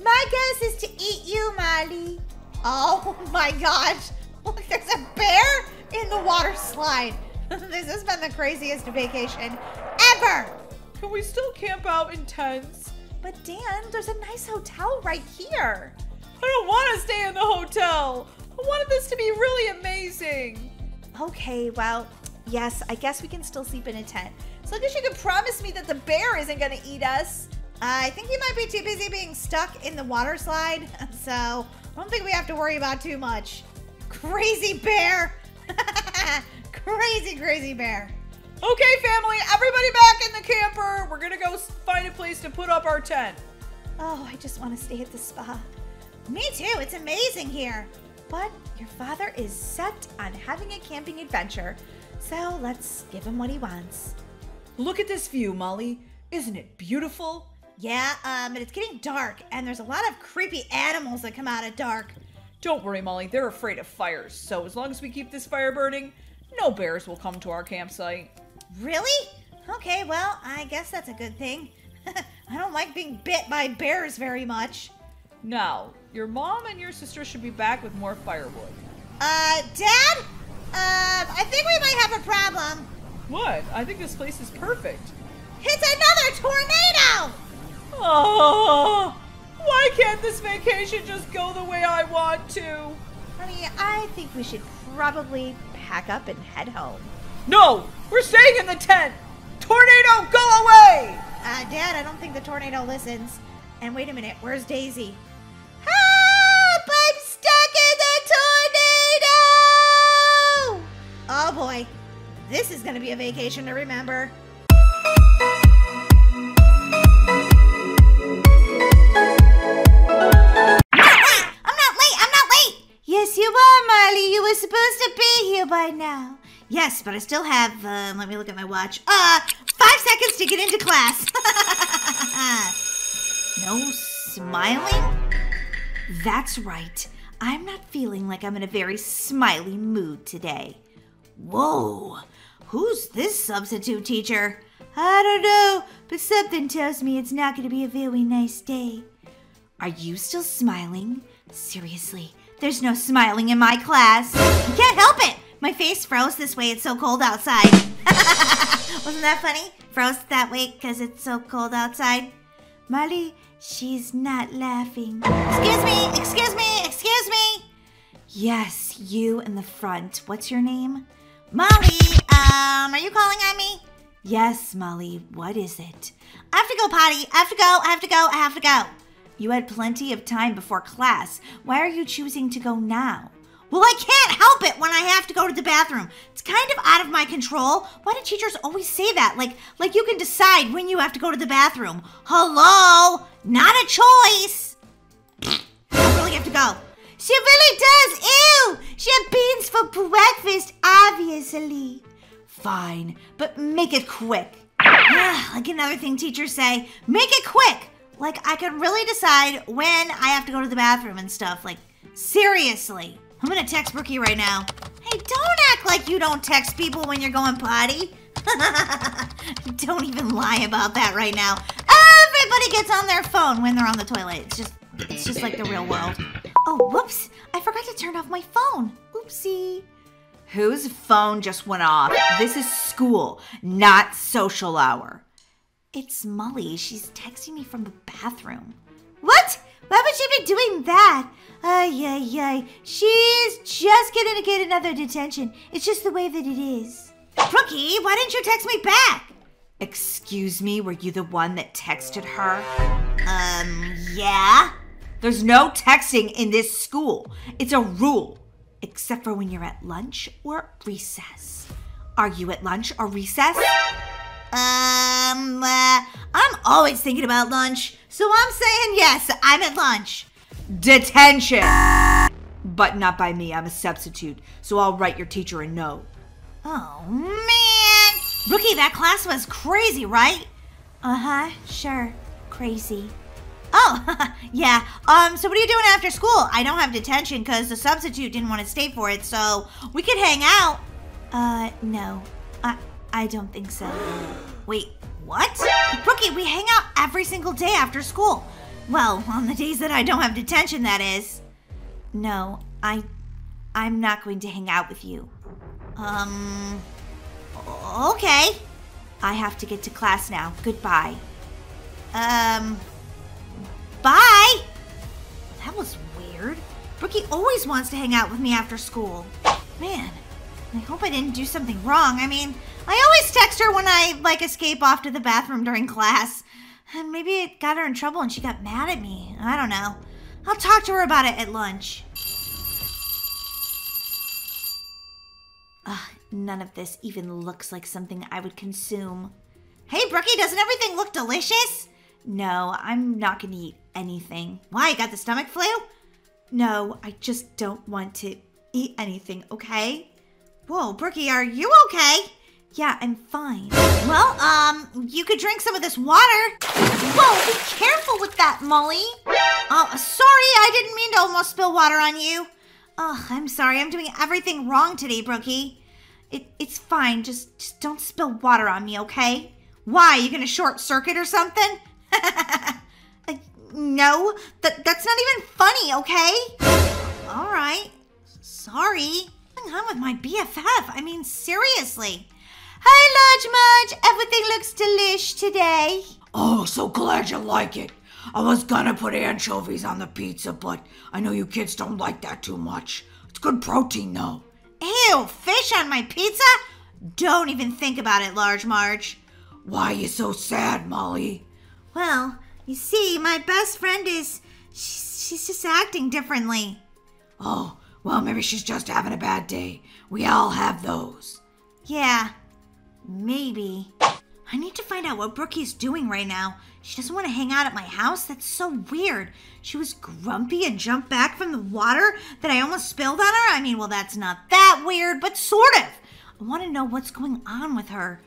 My guess is to eat you, Molly. Oh my gosh. Look, there's a bear in the water slide. this has been the craziest vacation ever. Can we still camp out in tents? But Dan, there's a nice hotel right here. I don't want to stay in the hotel. I wanted this to be really amazing. Okay, well, yes, I guess we can still sleep in a tent. So long as you can promise me that the bear isn't gonna eat us. I think he might be too busy being stuck in the water slide, so I don't think we have to worry about too much. Crazy bear! crazy, crazy bear. Okay, family, everybody back in the camper. We're gonna go find a place to put up our tent. Oh, I just want to stay at the spa. Me too, it's amazing here. But your father is set on having a camping adventure, so let's give him what he wants. Look at this view, Molly. Isn't it beautiful? Yeah, um, but it's getting dark, and there's a lot of creepy animals that come out of dark. Don't worry, Molly. They're afraid of fires. So as long as we keep this fire burning, no bears will come to our campsite. Really? Okay, well, I guess that's a good thing. I don't like being bit by bears very much. Now, your mom and your sister should be back with more firewood. Uh, Dad? Uh, I think we might have a problem. What? I think this place is perfect. It's another tornado! Oh, why can't this vacation just go the way I want to? Honey, I think we should probably pack up and head home. No, we're staying in the tent. Tornado, go away! Uh, Dad, I don't think the tornado listens. And wait a minute, where's Daisy? Help! I'm stuck in the tornado! Oh boy, this is gonna be a vacation to remember. Were supposed to be here by now. Yes, but I still have. Uh, let me look at my watch. Uh, five seconds to get into class. no smiling. That's right. I'm not feeling like I'm in a very smiley mood today. Whoa, who's this substitute teacher? I don't know, but something tells me it's not going to be a very nice day. Are you still smiling? Seriously, there's no smiling in my class. Can't help it. My face froze this way. It's so cold outside. Wasn't that funny? Froze that way because it's so cold outside. Molly, she's not laughing. Excuse me, excuse me, excuse me. Yes, you in the front. What's your name? Molly, um, are you calling on me? Yes, Molly, what is it? I have to go potty. I have to go. I have to go. I have to go. You had plenty of time before class. Why are you choosing to go now? Well, I can't help it when I have to go to the bathroom. It's kind of out of my control. Why do teachers always say that? Like like you can decide when you have to go to the bathroom. Hello? Not a choice. I really have to go. She really does. Ew! She had beans for breakfast, obviously. Fine, but make it quick. like another thing teachers say, make it quick. Like I can really decide when I have to go to the bathroom and stuff. Like, seriously. I'm gonna text Brookie right now. Hey, don't act like you don't text people when you're going potty. don't even lie about that right now. Everybody gets on their phone when they're on the toilet. It's just it's just like the real world. Oh, whoops. I forgot to turn off my phone. Oopsie. Whose phone just went off? This is school, not social hour. It's Molly. She's texting me from the bathroom. What? Why would she be doing that? Ay, ay, ay. She's just gonna get another detention. It's just the way that it is. Brookie, why didn't you text me back? Excuse me, were you the one that texted her? Um, yeah. There's no texting in this school. It's a rule, except for when you're at lunch or recess. Are you at lunch or recess? Um, uh, I'm always thinking about lunch, so I'm saying yes, I'm at lunch. Detention! But not by me, I'm a substitute, so I'll write your teacher a note. Oh, man! Brookie, that class was crazy, right? Uh huh, sure. Crazy. Oh, yeah. Um, so what are you doing after school? I don't have detention because the substitute didn't want to stay for it, so we could hang out. Uh, no. I, I don't think so. Wait, what? Brookie, we hang out every single day after school. Well, on the days that I don't have detention, that is. No, I, I'm not going to hang out with you. Um, okay. I have to get to class now. Goodbye. Um, bye. That was weird. Brookie always wants to hang out with me after school. Man, I hope I didn't do something wrong. I mean, I always text her when I, like, escape off to the bathroom during class. And maybe it got her in trouble and she got mad at me. I don't know. I'll talk to her about it at lunch. Ugh, none of this even looks like something I would consume. Hey, Brookie, doesn't everything look delicious? No, I'm not gonna eat anything. Why, you got the stomach flu? No, I just don't want to eat anything, okay? Whoa, Brookie, are you okay? Yeah, I'm fine. Well, um, you could drink some of this water. Whoa, be careful with that, Molly. Oh, sorry, I didn't mean to almost spill water on you. Oh, I'm sorry. I'm doing everything wrong today, Brookie. It, it's fine. Just, just don't spill water on me, okay? Why? You gonna short circuit or something? Uh, no, that, that's not even funny, okay? All right. Sorry. What's going on with my BFF? I mean, seriously. Hi, Large Marge. Everything looks delish today. Oh, so glad you like it. I was gonna put anchovies on the pizza, but I know you kids don't like that too much. It's good protein, though. Ew, fish on my pizza? Don't even think about it, Large Marge. Why are you so sad, Molly? Well, you see, my best friend is. She's, she's just acting differently. Oh, well, maybe she's just having a bad day. We all have those. Yeah, Maybe. I need to find out what Brookie's doing right now. She doesn't want to hang out at my house? That's so weird. She was grumpy and jumped back from the water that I almost spilled on her? I mean, well, that's not that weird, but sort of. I want to know what's going on with her.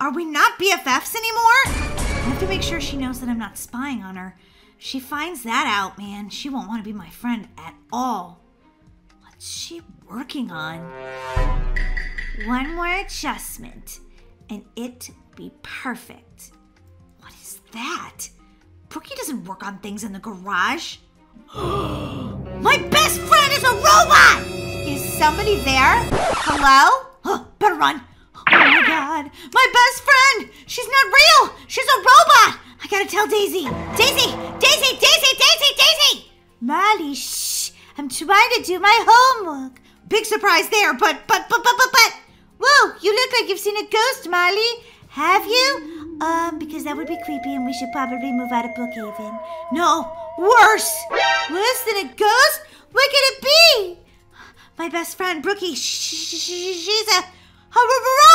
Are we not BFFs anymore? I have to make sure she knows that I'm not spying on her. She finds that out, man, she won't want to be my friend at all. What's she working on? One more adjustment, and it be perfect. What is that? Brookie doesn't work on things in the garage. my best friend is a robot! Is somebody there? Hello? Oh, better run. Oh my god. My best friend! She's not real! She's a robot! I gotta tell Daisy. Daisy! Daisy! Daisy! Daisy! Daisy! Molly, shh. I'm trying to do my homework. Big surprise there, but, but, but, but, but, but. Whoa, you look like you've seen a ghost, Molly. Have you? Um, because that would be creepy and we should probably move out of Brookhaven. No, worse! Worse than a ghost? What could it be? My best friend, Brookie, sh- sh- sh- she's a, a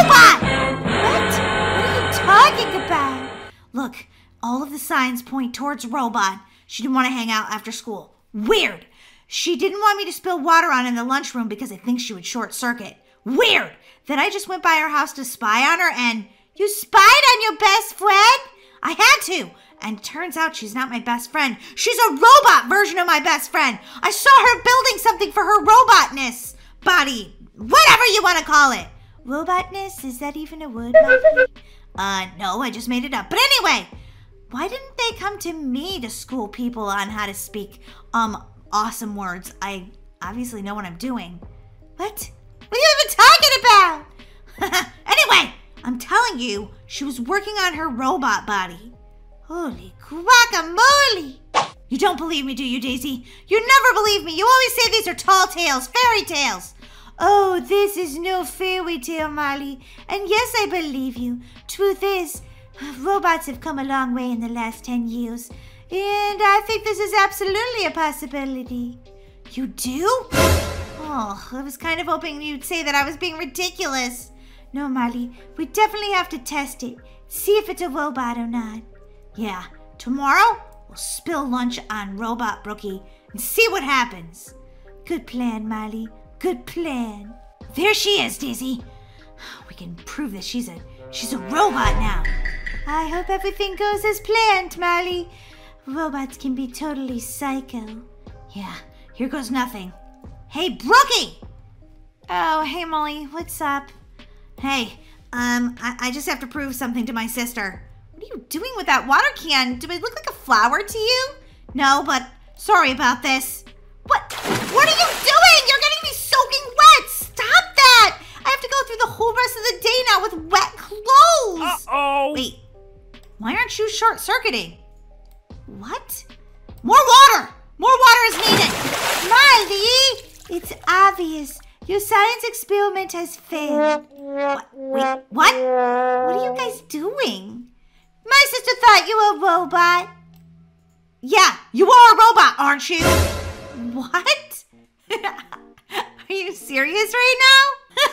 robot! What? What are you talking about? Look, all of the signs point towards robot. She didn't want to hang out after school. Weird. She didn't want me to spill water on in the lunchroom because I think she would short circuit. Weird. Then I just went by her house to spy on her and you spied on your best friend? I had to. And turns out she's not my best friend. She's a robot version of my best friend. I saw her building something for her robotness body, whatever you want to call it. Robotness? Is that even a word? Uh, no, I just made it up. But anyway, why didn't they come to me to school people on how to speak um awesome words? I obviously know what I'm doing. What? What are you even talking about? anyway, I'm telling you, she was working on her robot body. Holy guacamole! You don't believe me, do you, Daisy? You never believe me. You always say these are tall tales, fairy tales. Oh, this is no fairy tale, Molly. And yes, I believe you. Truth is, robots have come a long way in the last 10 years. And I think this is absolutely a possibility. You do? Oh, I was kind of hoping you'd say that I was being ridiculous. No, Molly, we definitely have to test it. See if it's a robot or not. Yeah, tomorrow we'll spill lunch on Robot Brookie and see what happens. Good plan, Molly. Good plan. There she is, Daisy. We can prove that she's a she's a robot now. I hope everything goes as planned, Molly. Robots can be totally psycho. Yeah, here goes nothing. Hey, Brookie! Oh, hey, Molly. What's up? Hey, um, I, I just have to prove something to my sister. What are you doing with that water can? Do I look like a flower to you? No, but sorry about this. What? What are you doing? You're getting me soaking wet. Stop that. I have to go through the whole rest of the day now with wet clothes. Uh-oh. Wait, why aren't you short circuiting? What? More water! More water is needed! Molly! It's obvious. Your science experiment has failed. What? Wait, what? What are you guys doing? My sister thought you were a robot. Yeah, you are a robot, aren't you? What? are you serious right now?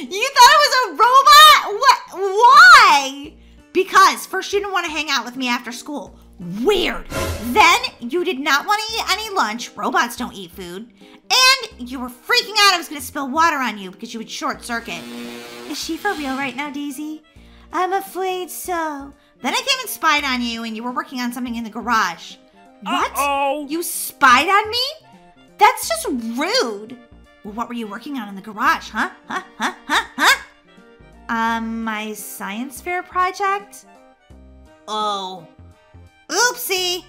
you thought I was a robot? What? Why? Because first you didn't want to hang out with me after school. Weird. Then you did not want to eat any lunch. Robots don't eat food. And you were freaking out I was going to spill water on you because you would short circuit. Is she for real right now, Daisy? I'm afraid so. Then I came and spied on you and you were working on something in the garage. What? Uh-oh. You spied on me? That's just rude. Well, what were you working on in the garage, huh? Huh? Huh? Huh? Huh? Um, my science fair project? Oh. Oopsie.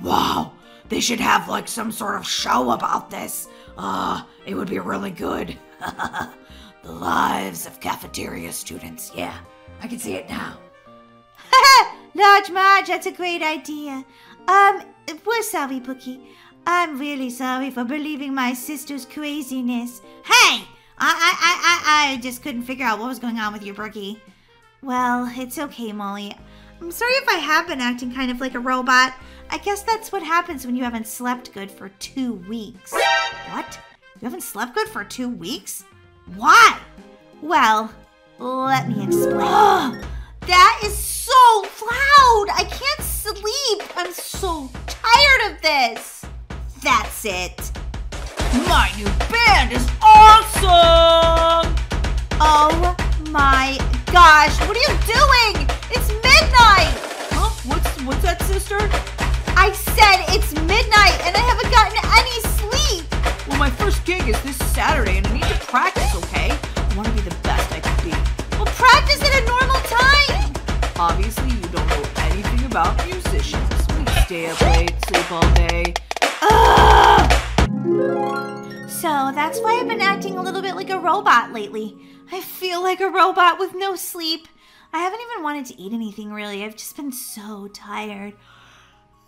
Wow, they should have like some sort of show about this. Uh, it would be really good. the lives of cafeteria students. Yeah, I can see it now. Large Marge, that's a great idea. Um, we're sorry, Brookie. I'm really sorry for believing my sister's craziness. Hey! I, I, I, I, I just couldn't figure out what was going on with your Brookie. Well, it's okay, Molly. I'm sorry if I have been acting kind of like a robot. I guess that's what happens when you haven't slept good for two weeks. What? You haven't slept good for two weeks? Why? Well, let me explain. that is so loud. I can't sleep. I'm so tired of this. That's it. My new band is awesome! Oh my gosh. What are you doing? It's midnight. Huh? What's what's that, sister? I said it's midnight and I haven't gotten any sleep. Well, my first gig is this Saturday, and I need to practice. Okay? I want to be the best I can be. Well, practice at a normal time. Obviously, you don't know anything about musicians. We stay up late, sleep all day. So that's why I've been acting a little bit like a robot lately. I feel like a robot with no sleep. I haven't even wanted to eat anything really. I've just been so tired.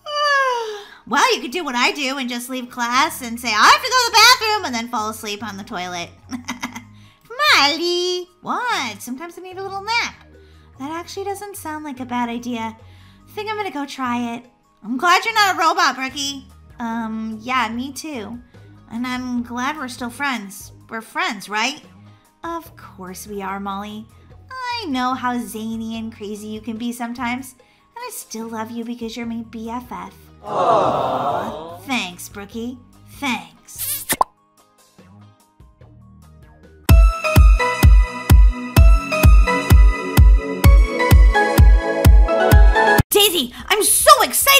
well, you could do what I do and just leave class and say, I have to go to the bathroom and then fall asleep on the toilet. Molly! What? Sometimes I need a little nap. That actually doesn't sound like a bad idea. I think I'm gonna go try it. I'm glad you're not a robot, Brookie. Um, yeah, me too. And I'm glad we're still friends. We're friends, right? Of course we are, Molly. I know how zany and crazy you can be sometimes, and I still love you because you're my BFF. Aww. Thanks, Brookie. Thanks.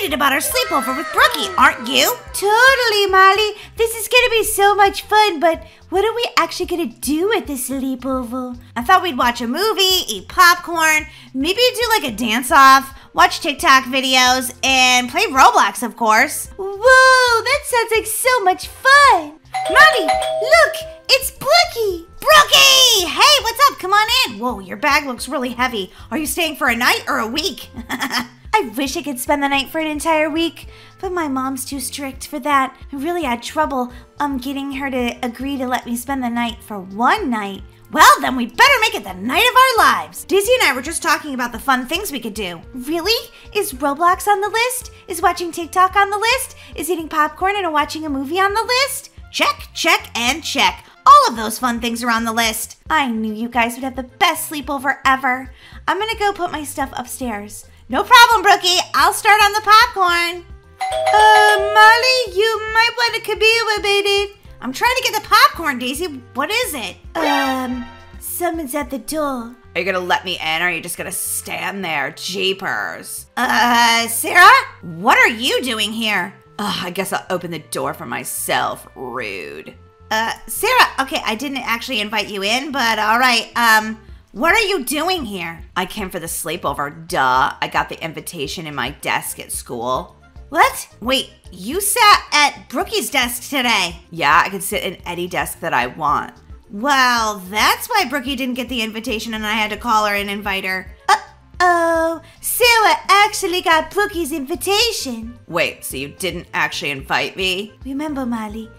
Excited about our sleepover with Brookie, aren't you? Totally, Molly. This is gonna be so much fun, but what are we actually gonna do at this sleepover? I thought we'd watch a movie, eat popcorn, maybe do like a dance off, watch TikTok videos, and play Roblox, of course. Whoa, that sounds like so much fun! Molly, look, it's Brookie! Brookie! Hey, what's up? Come on in. Whoa, your bag looks really heavy. Are you staying for a night or a week? I wish I could spend the night for an entire week, but my mom's too strict for that. I really had trouble um getting her to agree to let me spend the night for one night. Well, then we better make it the night of our lives. Daisy and I were just talking about the fun things we could do. Really? Is Roblox on the list? Is watching TikTok on the list? Is eating popcorn and watching a movie on the list? Check, check, and check. All of those fun things are on the list. I knew you guys would have the best sleepover ever. I'm gonna go put my stuff upstairs. No problem, Brookie. I'll start on the popcorn. Uh, Molly, you might want to come here a minute. I'm trying to get the popcorn, Daisy. What is it? Um, someone's at the door. Are you gonna let me in, or are you just gonna stand there? Jeepers. Uh, Sarah? What are you doing here? Ugh, I guess I'll open the door for myself. Rude. Uh, Sarah, okay, I didn't actually invite you in, but all right. Um, what are you doing here? I came for the sleepover. Duh. I got the invitation in my desk at school. What? Wait, you sat at Brookie's desk today. Yeah, I can sit in any desk that I want. Well, that's why Brookie didn't get the invitation and I had to call her and invite her. Uh oh, Sarah actually got Brookie's invitation. Wait, so you didn't actually invite me? Remember, Molly,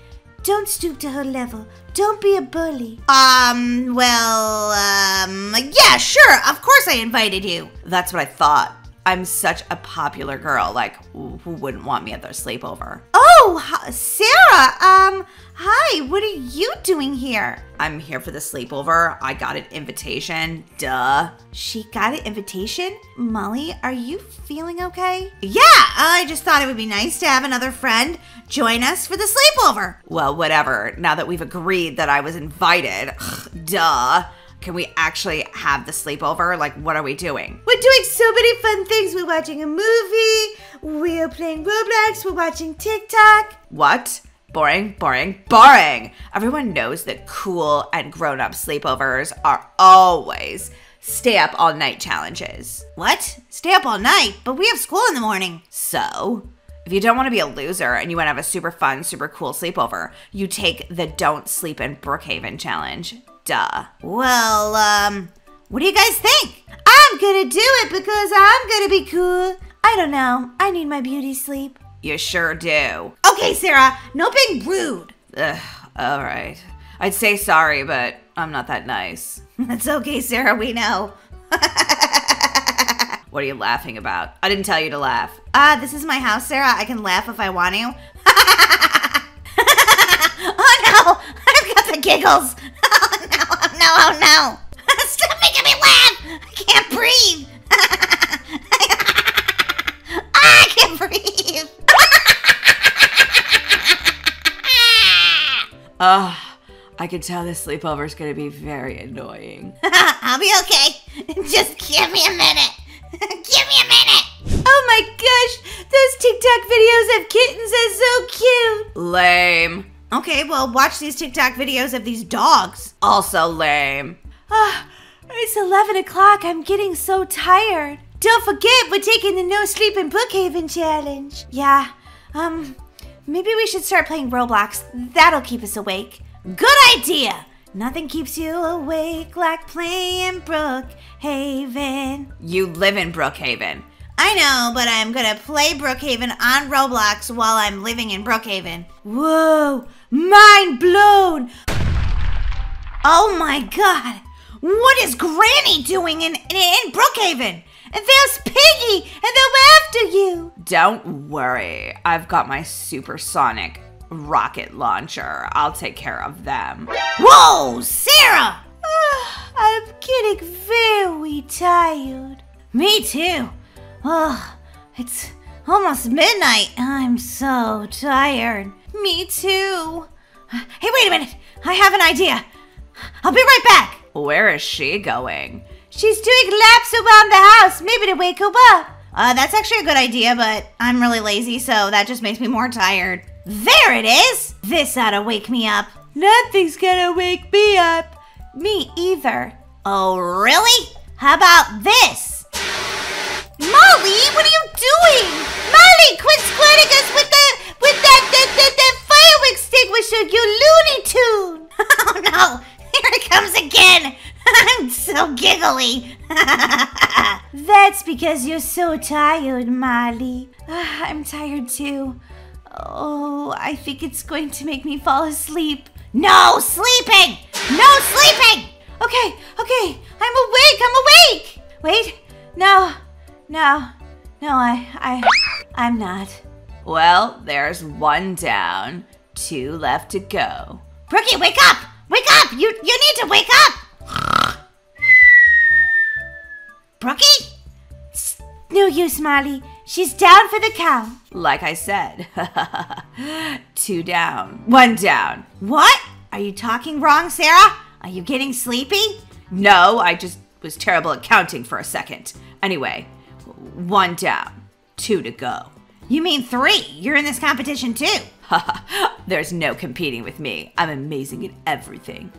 don't stoop to her level. Don't be a bully. Um, well, um, yeah, sure. Of course I invited you. That's what I thought. I'm such a popular girl. Like, who wouldn't want me at their sleepover? Oh, Sarah, um, hi, what are you doing here? I'm here for the sleepover. I got an invitation. Duh. She got an invitation? Molly, are you feeling okay? Yeah, I just thought it would be nice to have another friend join us for the sleepover. Well, whatever. Now that we've agreed that I was invited, duh. Can we actually have the sleepover? Like, what are we doing? We're doing so many fun things. We're watching a movie, we're playing Roblox, we're watching TikTok. What? Boring, boring, boring. Everyone knows that cool and grown up sleepovers are always stay up all night challenges. What? Stay up all night? But we have school in the morning. So, if you don't want to be a loser and you want to have a super fun, super cool sleepover, you take the Don't Sleep in Brookhaven challenge. Duh. Well, um, what do you guys think? I'm gonna do it because I'm gonna be cool. I don't know. I need my beauty sleep. You sure do. Okay, Sarah, no being rude. Ugh, all right. I'd say sorry, but I'm not that nice. That's okay, Sarah, we know. What are you laughing about? I didn't tell you to laugh. Ah, uh, this is my house, Sarah. I can laugh if I want to. oh no, I've got the giggles. Oh no. Stop making me laugh. I can't breathe. I can't breathe. Ugh, ah, I can tell this sleepover's gonna be very annoying. I'll be okay. Just give me a minute. give me a minute. Oh my gosh, those TikTok videos of kittens are so cute. Lame. Okay, well, watch these TikTok videos of these dogs. Also lame. Ah, it's 11 o'clock. I'm getting so tired. Don't forget, we're taking the No Sleep in Brookhaven challenge. Yeah, um, maybe we should start playing Roblox. That'll keep us awake. Good idea! Nothing keeps you awake like playing Brookhaven. You live in Brookhaven. I know, but I'm gonna play Brookhaven on Roblox while I'm living in Brookhaven. Whoa, mind blown! Oh my god, what is Granny doing in, in, in Brookhaven? And there's Piggy, and they're after you! Don't worry, I've got my supersonic rocket launcher. I'll take care of them. Whoa, Sarah! Ah, I'm getting very tired. Me too. Oh, it's almost midnight. I'm so tired. Me too. Hey, wait a minute. I have an idea. I'll be right back. Where is she going? She's doing laps around the house, maybe to wake her up. Uh, that's actually a good idea, but I'm really lazy, so that just makes me more tired. There it is! This ought to wake me up. Nothing's gonna wake me up. Me either. Oh, really? How about this? Molly, what are you doing? Molly, quit squirting us with the with that that that, that fire extinguisher, you Looney Tune! Oh no, here it comes again. I'm so giggly. That's because you're so tired, Molly. Ah, I'm tired too. Oh, I think it's going to make me fall asleep. No sleeping! No sleeping! Okay, okay, I'm awake, I'm awake! Wait, no, no, no, I, I, I'm not. Well, there's one down, two left to go. Brookie, wake up! Wake up! You, you need to wake up! Brookie? It's no use, Molly. She's down for the count. Like I said, two down, one down. What? Are you talking wrong, Sarah? Are you getting sleepy? No, I just was terrible at counting for a second. Anyway, one down, two to go. You mean three? You're in this competition too. There's no competing with me. I'm amazing at everything.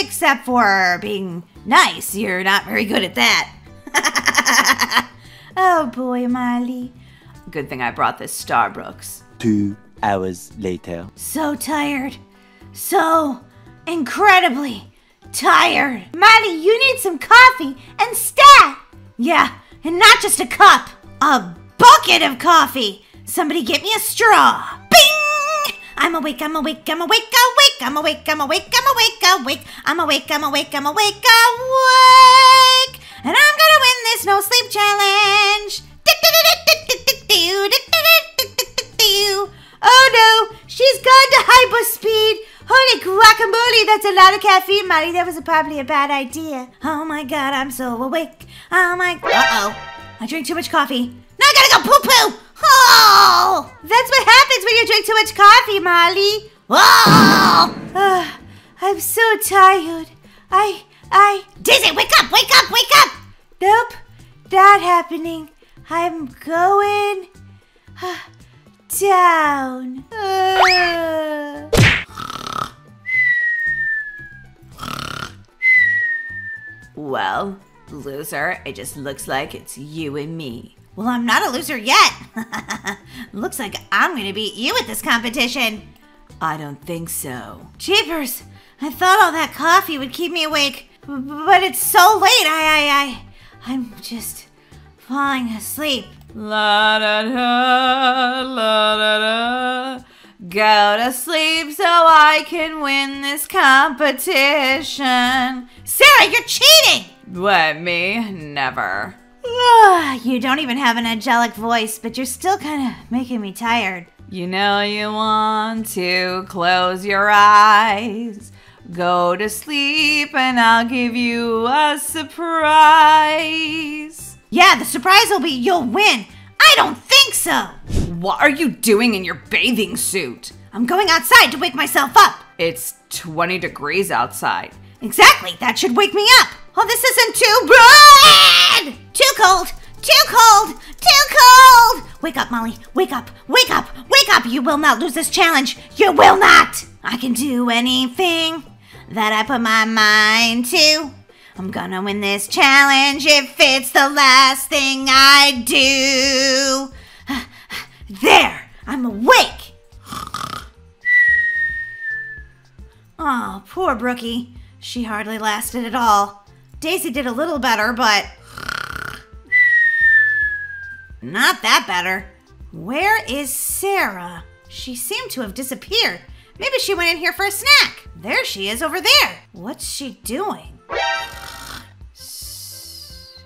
Except for being nice. You're not very good at that. oh boy, Molly. Good thing I brought this Starbucks. Two hours later. So tired. So incredibly tired. Molly, you need some coffee and stat. Yeah, and not just a cup, a bucket of coffee. Somebody get me a straw. Bing! I'm awake, I'm awake, I'm awake, awake, I'm awake, I'm awake, I'm awake, awake, I'm awake, I'm awake, I'm awake, awake. And I'm gonna win this no sleep challenge. Oh no, she's gone to hyperspeed. Holy guacamole, that's a lot of caffeine, Molly. That was probably a bad idea. Oh my god, I'm so awake. Oh my. Uh oh. I drink too much coffee. Now I gotta go poo poo. Oh! That's what happens when you drink too much coffee, Molly. Oh! I'm so tired. I. I. Daisy, wake up! Wake up! Wake up! Nope, not happening. I'm going. uh, down. Uh. Well, loser, it just looks like it's you and me. Well, I'm not a loser yet. Looks like I'm gonna beat you at this competition. I don't think so. Jeepers! I thought all that coffee would keep me awake, but it's so late. I, I, I, I'm just falling asleep. La da da, la da da. Go to sleep so I can win this competition. Sarah, you're cheating! What, me? Never. Ugh, you don't even have an angelic voice, but you're still kind of making me tired. You know you want to close your eyes, Go to sleep and I'll give you a surprise. Yeah, the surprise will be you'll win. I don't think so. What are you doing in your bathing suit? I'm going outside to wake myself up. It's 20 degrees outside. Exactly, that should wake me up. Oh, this isn't too bad. Too cold. Too cold! Too cold! Wake up, Molly. Wake up. Wake up. Wake up. You will not lose this challenge. You will not. I can do anything that I put my mind to. I'm gonna win this challenge if it's the last thing I do. There! I'm awake! Oh, poor Brookie. She hardly lasted at all. Daisy did a little better, but. Not that better. Where is Sarah? She seemed to have disappeared. Maybe she went in here for a snack. There she is over there. What's she doing?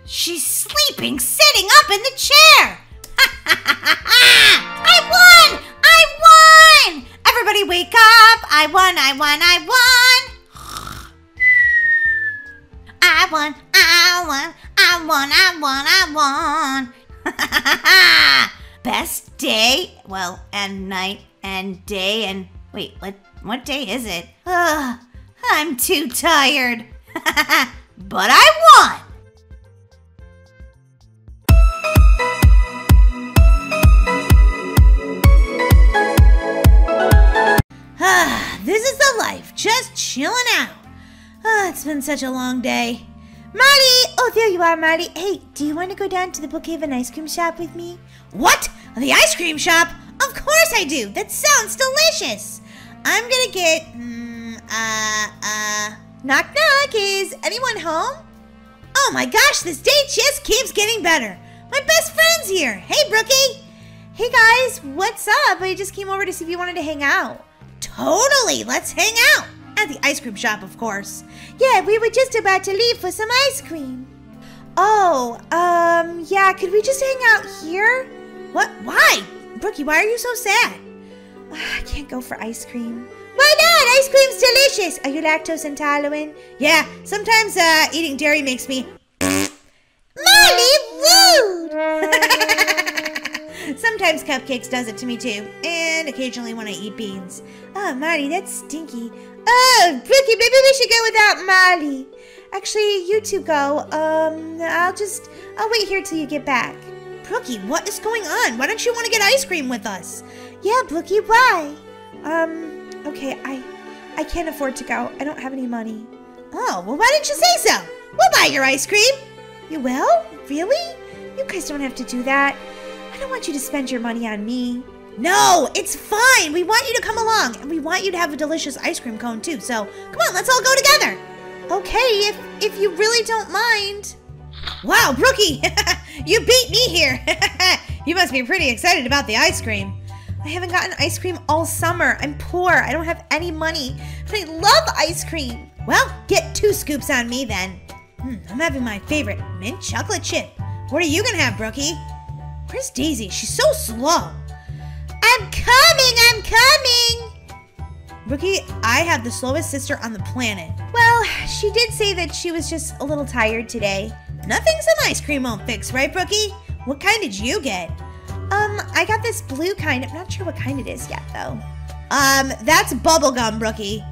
She's sleeping, sitting up in the chair. I won! I won! Everybody wake up! I won, I won, I won! I won, I won, I won, I won, I won. Best day, well, and night and day and wait, what what day is it? Ugh, I'm too tired. but I won. This is the life, just chilling out. Ah, it's been such a long day. Marty! Oh, there you are, Marty. Hey, do you want to go down to the Brookhaven ice cream shop with me? What? The ice cream shop? Of course I do. That sounds delicious. I'm gonna get, mm, uh, uh, knock knock. Is anyone home? Oh my gosh, this day just keeps getting better. My best friend's here. Hey, Brookie. Hey guys, what's up? I just came over to see if you wanted to hang out. Totally, let's hang out. At the ice cream shop, of course. Yeah, we were just about to leave for some ice cream. Oh, um, yeah, could we just hang out here? What? Why? Brookie, why are you so sad? I can't go for ice cream. Why not? Ice cream's delicious. Are you lactose intolerant? Yeah, sometimes uh, eating dairy makes me. Molly, rude! Sometimes cupcakes does it to me too, and occasionally when I eat beans. Oh, Marty, that's stinky. Oh, Brookie, maybe we should go without Molly. Actually, you two go. Um, I'll just, I'll wait here till you get back. Brookie, what is going on? Why don't you want to get ice cream with us? Yeah, Brookie, why? Um, okay, I, I can't afford to go. I don't have any money. Oh, well, why didn't you say so? We'll buy your ice cream. You will? Really? You guys don't have to do that. I don't want you to spend your money on me. No, it's fine. We want you to come along, and we want you to have a delicious ice cream cone too. So come on, let's all go together. Okay, if if you really don't mind. Wow, Brookie, you beat me here. you must be pretty excited about the ice cream. I haven't gotten ice cream all summer. I'm poor. I don't have any money. But I love ice cream. Well, get two scoops on me then. Hmm, I'm having my favorite mint chocolate chip. What are you gonna have, Brookie? Where's Daisy? She's so slow. I'm coming, I'm coming. Brookie, I have the slowest sister on the planet. Well, she did say that she was just a little tired today. Nothing's an ice cream won't fix, right, Brookie? What kind did you get? Um, I got this blue kind. I'm not sure what kind it is yet, though. Um, that's bubblegum, Brookie.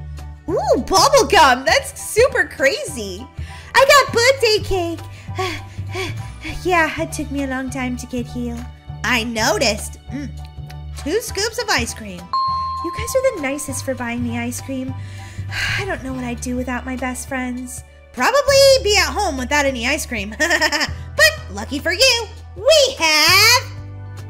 Ooh, bubblegum. That's super crazy. I got birthday cake. yeah, it took me a long time to get here. I noticed. Mm, two scoops of ice cream. You guys are the nicest for buying me ice cream. I don't know what I'd do without my best friends. Probably be at home without any ice cream. but lucky for you, we have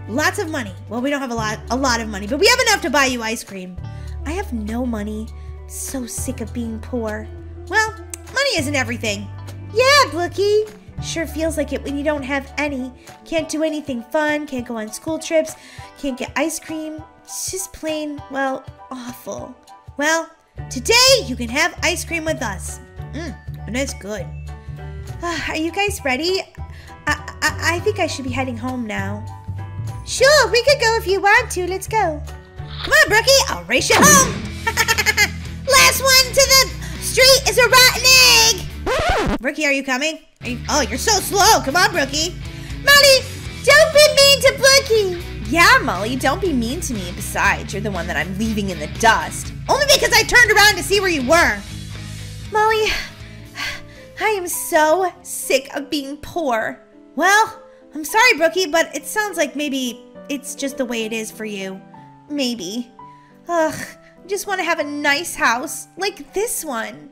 lots of money. Well, we don't have a lot a lot of money, but we have enough to buy you ice cream. I have no money. So sick of being poor. Well, money isn't everything. Yeah, Brookie. Sure feels like it when you don't have any. Can't do anything fun, can't go on school trips, can't get ice cream. It's just plain, well, awful. Well, today you can have ice cream with us. Mmm, and it's good. Uh, are you guys ready? I, I, I think I should be heading home now. Sure, we could go if you want to. Let's go. Come on, Brookie. I'll race you home. Last one to the street is a rotten egg! Brookie, are you coming? Are you, oh, you're so slow. Come on, Brookie. Molly, don't be mean to Brookie. Yeah, Molly, don't be mean to me. Besides, you're the one that I'm leaving in the dust. Only because I turned around to see where you were. Molly, I am so sick of being poor. Well, I'm sorry, Brookie, but it sounds like maybe it's just the way it is for you. Maybe. Ugh, I just want to have a nice house like this one.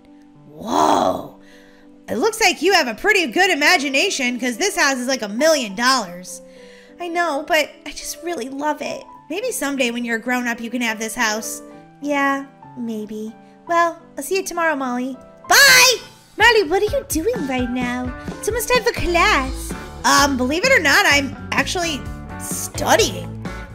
Whoa. It looks like you have a pretty good imagination because this house is like a million dollars. I know, but I just really love it. Maybe someday when you're a grown up, you can have this house. Yeah, maybe. Well, I'll see you tomorrow, Molly. Bye! Molly, what are you doing right now? It's almost time for class. Um, believe it or not, I'm actually studying.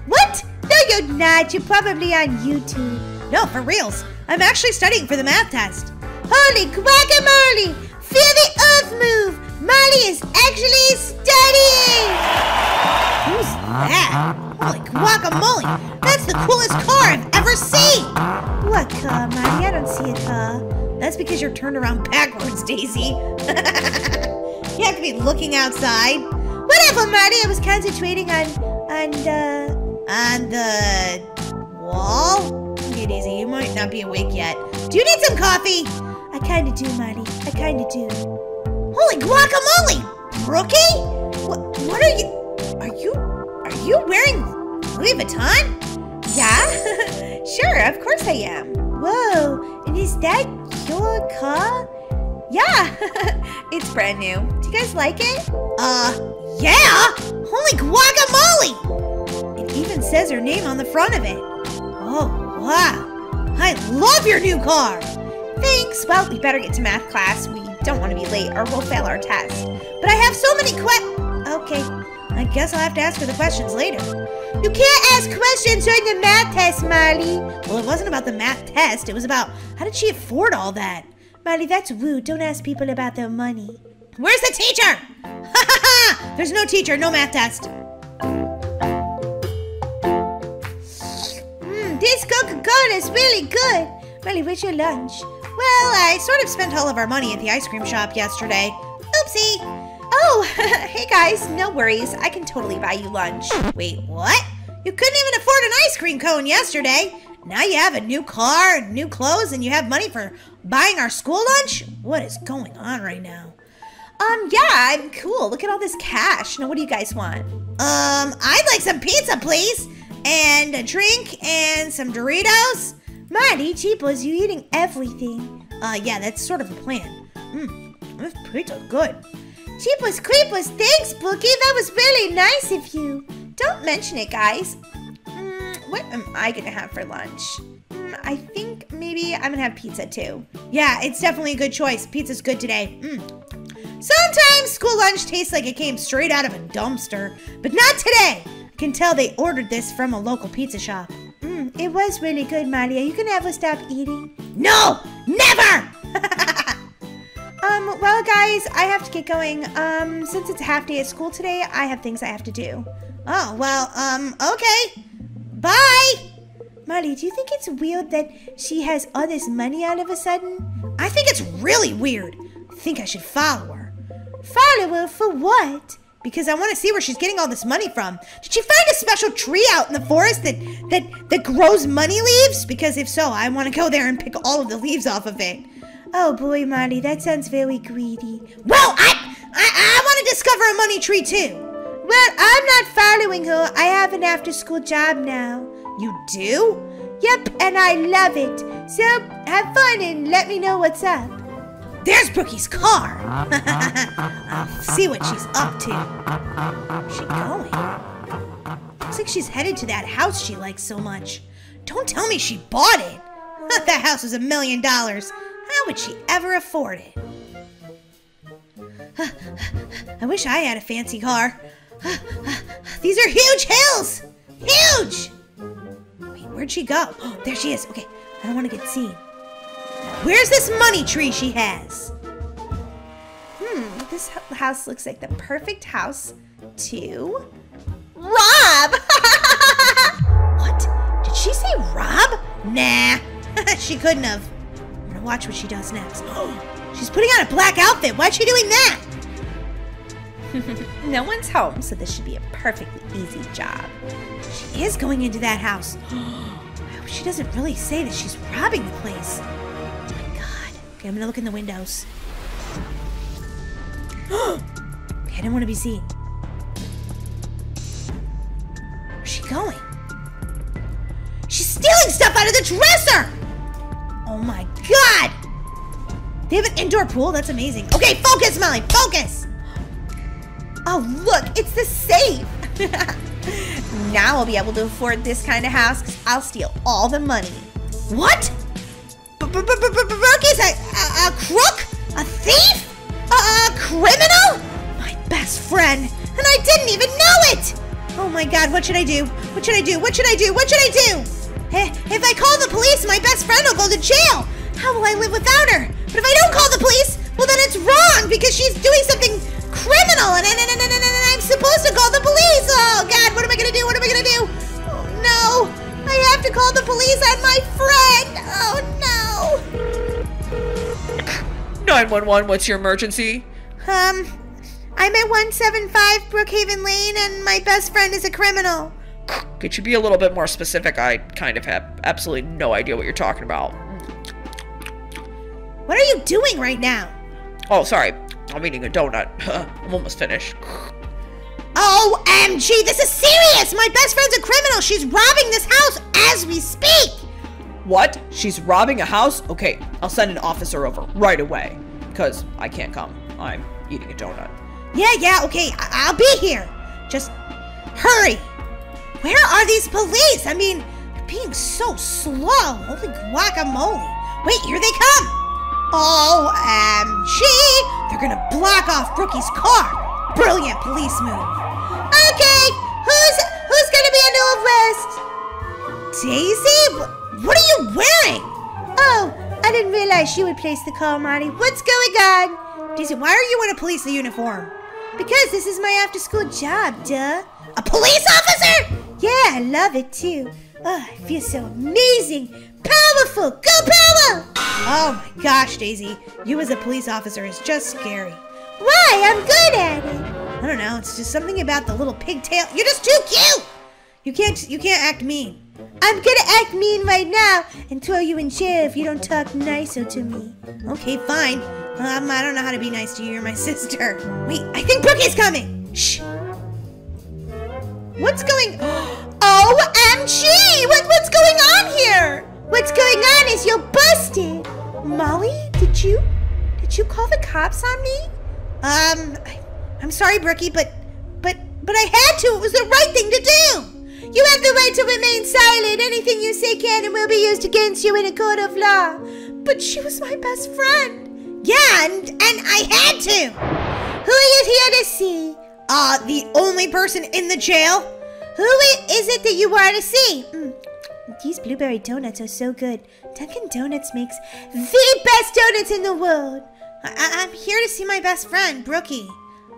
What? No, you're not. You're probably on YouTube. No, for reals. I'm actually studying for the math test. Holy guacamole! Feel the earth move! Molly is actually studying! Who's that? Holy guacamole! That's the coolest car I've ever seen! What car, Molly? I don't see a car. That's because you're turned around backwards, Daisy. you have to be looking outside. Whatever, Marty. I was concentrating on on the on the wall. Okay, Daisy, you might not be awake yet. Do you need some coffee? I kind of do, Marty. I kind of do. Holy guacamole, Brookie! What? What are you? Are you? Are you wearing Louis Vuitton? Yeah, sure. Of course I am. Whoa! And is that your car? Yeah, it's brand new. Do you guys like it? Uh, yeah! Holy guacamole! It even says her name on the front of it. Oh, wow. I love your new car! Thanks. Well, we better get to math class. We don't want to be late or we'll fail our test. But I have so many que- Okay, I guess I'll have to ask her the questions later. You can't ask questions during the math test, Molly. Well, it wasn't about the math test. It was about how did she afford all that? Molly, that's rude. Don't ask people about their money. Where's the teacher? Ha ha ha! There's no teacher, no math test. Mmm, this Coca-Cola is really good. Molly, where's your lunch? Well, I sort of spent all of our money at the ice cream shop yesterday. Oopsie. Oh, hey guys, no worries. I can totally buy you lunch. Wait, what? You couldn't even afford an ice cream cone yesterday. Now you have a new car, new clothes, and you have money for buying our school lunch? What is going on right now? Um, yeah, I'm cool. Look at all this cash. Now, what do you guys want? Um, I'd like some pizza, please. And a drink and some Doritos. Marty, cheapos, you eating everything. Uh, yeah, that's sort of the plan. Mmm, this pizza's good. Cheapos creepos, thanks, Brookie. That was really nice of you. Don't mention it, guys. Mm, what am I gonna have for lunch? Mm, I think maybe I'm gonna have pizza too. Yeah, it's definitely a good choice. Pizza's good today. Mm. Sometimes school lunch tastes like it came straight out of a dumpster, but not today. I can tell they ordered this from a local pizza shop. Mm, it was really good. Are you gonna ever stop eating? No, never! um, well, guys, I have to get going. Um, since it's a half day at school today, I have things I have to do. Oh, well, um, okay. Bye! Molly, do you think it's weird that she has all this money all of a sudden? I think it's really weird. I think I should follow her. Follow her for what? Because I want to see where she's getting all this money from. Did she find a special tree out in the forest that that that grows money leaves? Because if so, I want to go there and pick all of the leaves off of it. Oh boy, Molly, that sounds very greedy. Well, I I, I want to discover a money tree too. Well, I'm not following her. I have an after-school job now. You do? Yep, and I love it. So have fun and let me know what's up. There's Brookie's car. I'll see what she's up to. Where's she going? Looks like she's headed to that house she likes so much. Don't tell me she bought it. that house was a million dollars. How would she ever afford it? I wish I had a fancy car. These are huge hills! Huge! Where'd she go? Oh, there she is. Okay, I don't want to get seen. Where's this money tree she has? Hmm, this house looks like the perfect house to Rob! what? Did she say Rob? Nah, she couldn't have. watch what she does next. She's putting on a black outfit. Why's she doing that? no one's home, so this should be a perfectly easy job. She is going into that house. I hope she doesn't really say that she's robbing the place. Oh my god. Okay, I'm gonna look in the windows. okay, I don't want to be seen. Where's she going? She's stealing stuff out of the dresser! Oh my god! They have an indoor pool? That's amazing. Okay, focus, Molly, focus! Oh, look, it's the safe! now I'll be able to afford this kind of house because I'll steal all the money. What? Brookie's a, a, a crook? A thief? A, a criminal? My best friend, and I didn't even know it! Oh my god, what should I do? What should I do? What should I do? What should I do? Eh, If I call the police, my best friend will go to jail. How will I live without her? But if I don't call the police, well then it's wrong because she's doing something criminal and, and, and, and, and, and I'm supposed to call the police. Oh god, what am I gonna do? What am I gonna do? Oh no, I have to call the police on my friend. Oh no. 911, what's your emergency? Um, I'm at 175 Brookhaven Lane and my best friend is a criminal. Could you be a little bit more specific? I kind of have absolutely no idea what you're talking about. What are you doing right now? Oh, sorry. I'm eating a donut. I'm almost finished. OMG, this is serious! My best friend's a criminal. She's robbing this house as we speak. What? She's robbing a house? Okay, I'll send an officer over right away. Because I can't come. I'm eating a donut. Yeah, yeah, okay, I- I'll be here. Just hurry. Where are these police? I mean, they're being so slow. Holy guacamole. Wait, here they come. OMG! They're gonna block off Brookie's car. Brilliant police move. Okay, who's who's gonna be on the arrest? Daisy, what are you wearing? Oh, I didn't realize she would place the call, Marty. What's going on? Daisy, why are you in a police uniform? Because this is my after school job, duh. A police officer? Yeah, I love it too. Oh, I feel so amazing. Powerful. Go power! Oh my gosh, Daisy. You as a police officer is just scary. Why? I'm good at it. I don't know. It's just something about the little pigtail. You're just too cute. You can't you can't act mean. I'm gonna act mean right now and throw you in jail if you don't talk nicer to me. Okay, fine. Um, I don't know how to be nice to you. You're my sister. Wait, I think Brookie's coming. Shh. What's going? OMG! What, what's going on here? What's going on is you're busted. Molly, did you did you call the cops on me? Um, I, I'm sorry, Brookie, but but but I had to. It was the right thing to do. You have the right to remain silent. Anything you say can and will be used against you in a court of law. But she was my best friend. Yeah, and and I had to. Who are you here to see? Uh, the only person in the jail. Who is it that you want to see? Mm, These blueberry donuts are so good. Dunkin' Donuts makes the best donuts in the world. I- I'm here to see my best friend, Brookie.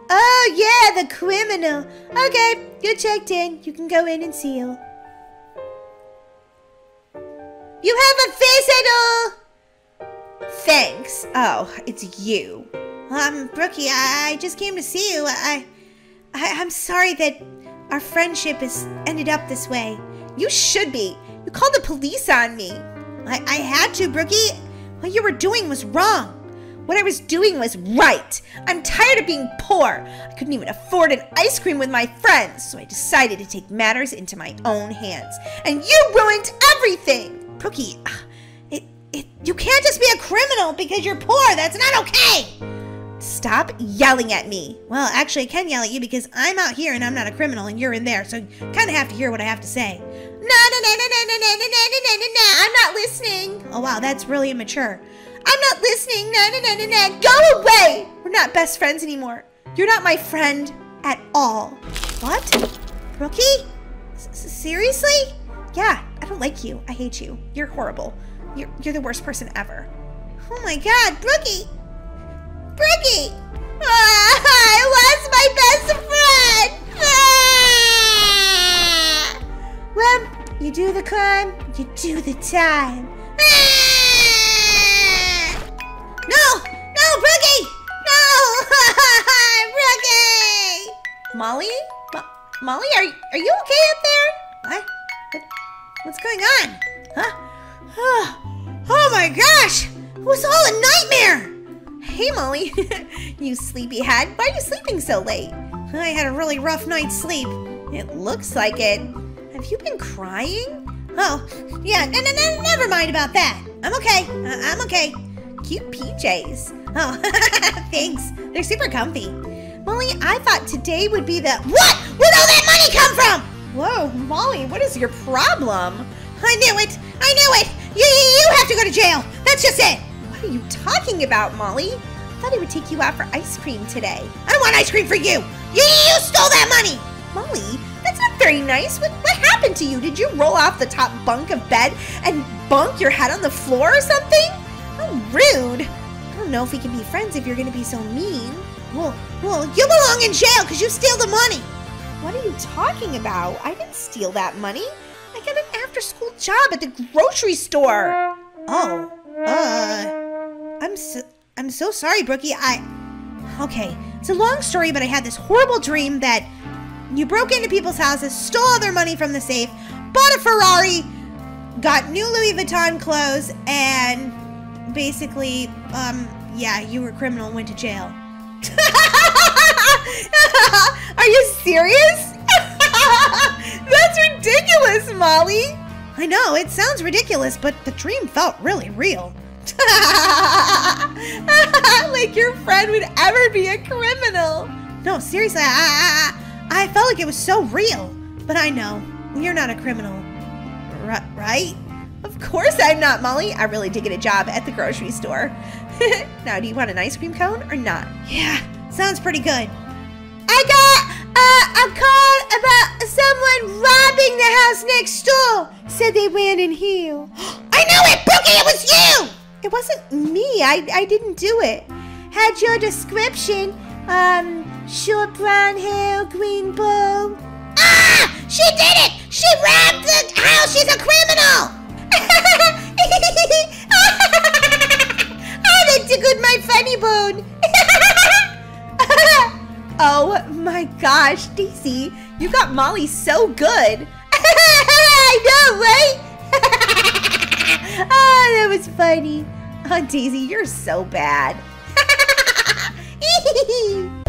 Oh, yeah, the criminal. Okay, you're checked in. You can go in and see her. You have a visitor! Thanks. Oh, it's you. Um, Brookie, I, I just came to see you. I, I, I'm sorry that our friendship has ended up this way. You should be. You called the police on me. I, I had to, Brookie. What you were doing was wrong. What I was doing was right. I'm tired of being poor. I couldn't even afford an ice cream with my friends, so I decided to take matters into my own hands. And you ruined everything. Brookie, ah, it, it, you can't just be a criminal because you're poor. That's not okay. Stop yelling at me. Well, actually, I can yell at you because I'm out here and I'm not a criminal and you're in there, so you kind of have to hear what I have to say. No, no, no, no, no, no, no, no, no, no, no, no, I'm not listening. Oh, wow, that's really immature. I'm not listening. No, no, no, no, no. Go away. We're not best friends anymore. You're not my friend at all. What? Brookie? Seriously? Yeah, I don't like you. I hate you. You're horrible. You're, you're the worst person ever. Oh my god, Brookie! Briggy! Ah, I lost my best friend! Ah! Well, you do the crime, you do the time. Ah! No! No, Briggy! No! Briggy! Molly? Mo Molly, are, are you okay up there? What? What's going on? Huh? Oh my gosh! It was all a nightmare! Hey, Molly. you sleepyhead. Why are you sleeping so late? I had a really rough night's sleep. It looks like it. Have you been crying? Oh, yeah, no, no, no, never mind about that. I'm okay. I- I'm okay. Cute PJs. Oh, thanks. They're super comfy. Molly, I thought today would be the. What? Where'd all that money come from? Whoa, Molly, what is your problem? I knew it. I knew it. You, you, you have to go to jail. That's just it. What are you talking about, Molly? I thought I would take you out for ice cream today. I don't want ice cream for you. You, you stole that money. Molly, that's not very nice. What, what happened to you? Did you roll off the top bunk of bed and bunk your head on the floor or something? How rude. I don't know if we can be friends if you're going to be so mean. Well, well, you belong in jail because you steal the money. What are you talking about? I didn't steal that money. I got an after-school job at the grocery store. Oh, uh, I'm so, I'm so sorry, Brookie. I, okay, it's a long story, but I had this horrible dream that you broke into people's houses, stole all their money from the safe, bought a Ferrari, got new Louis Vuitton clothes, and basically, um, yeah, you were a criminal and went to jail. Are you serious? That's ridiculous, Molly. I know, it sounds ridiculous, but the dream felt really real. like your friend would ever be a criminal. No, seriously, I, I, I felt like it was so real. But I know, you're not a criminal. R- right? Of course I'm not, Molly. I really did get a job at the grocery store. now, do you want an ice cream cone or not? Yeah, sounds pretty good. I got a call about someone robbing the house next door. Said they ran in here. I knew it, Brookie. It was you. It wasn't me. I I didn't do it. Had your description. Um, short brown hair, green bow. Ah! She did it! She robbed the house! She's a criminal! oh, that tickled my funny bone! oh my gosh, Daisy, you got Molly so good! I know, right? oh, that was funny. Oh, Daisy, you're so bad.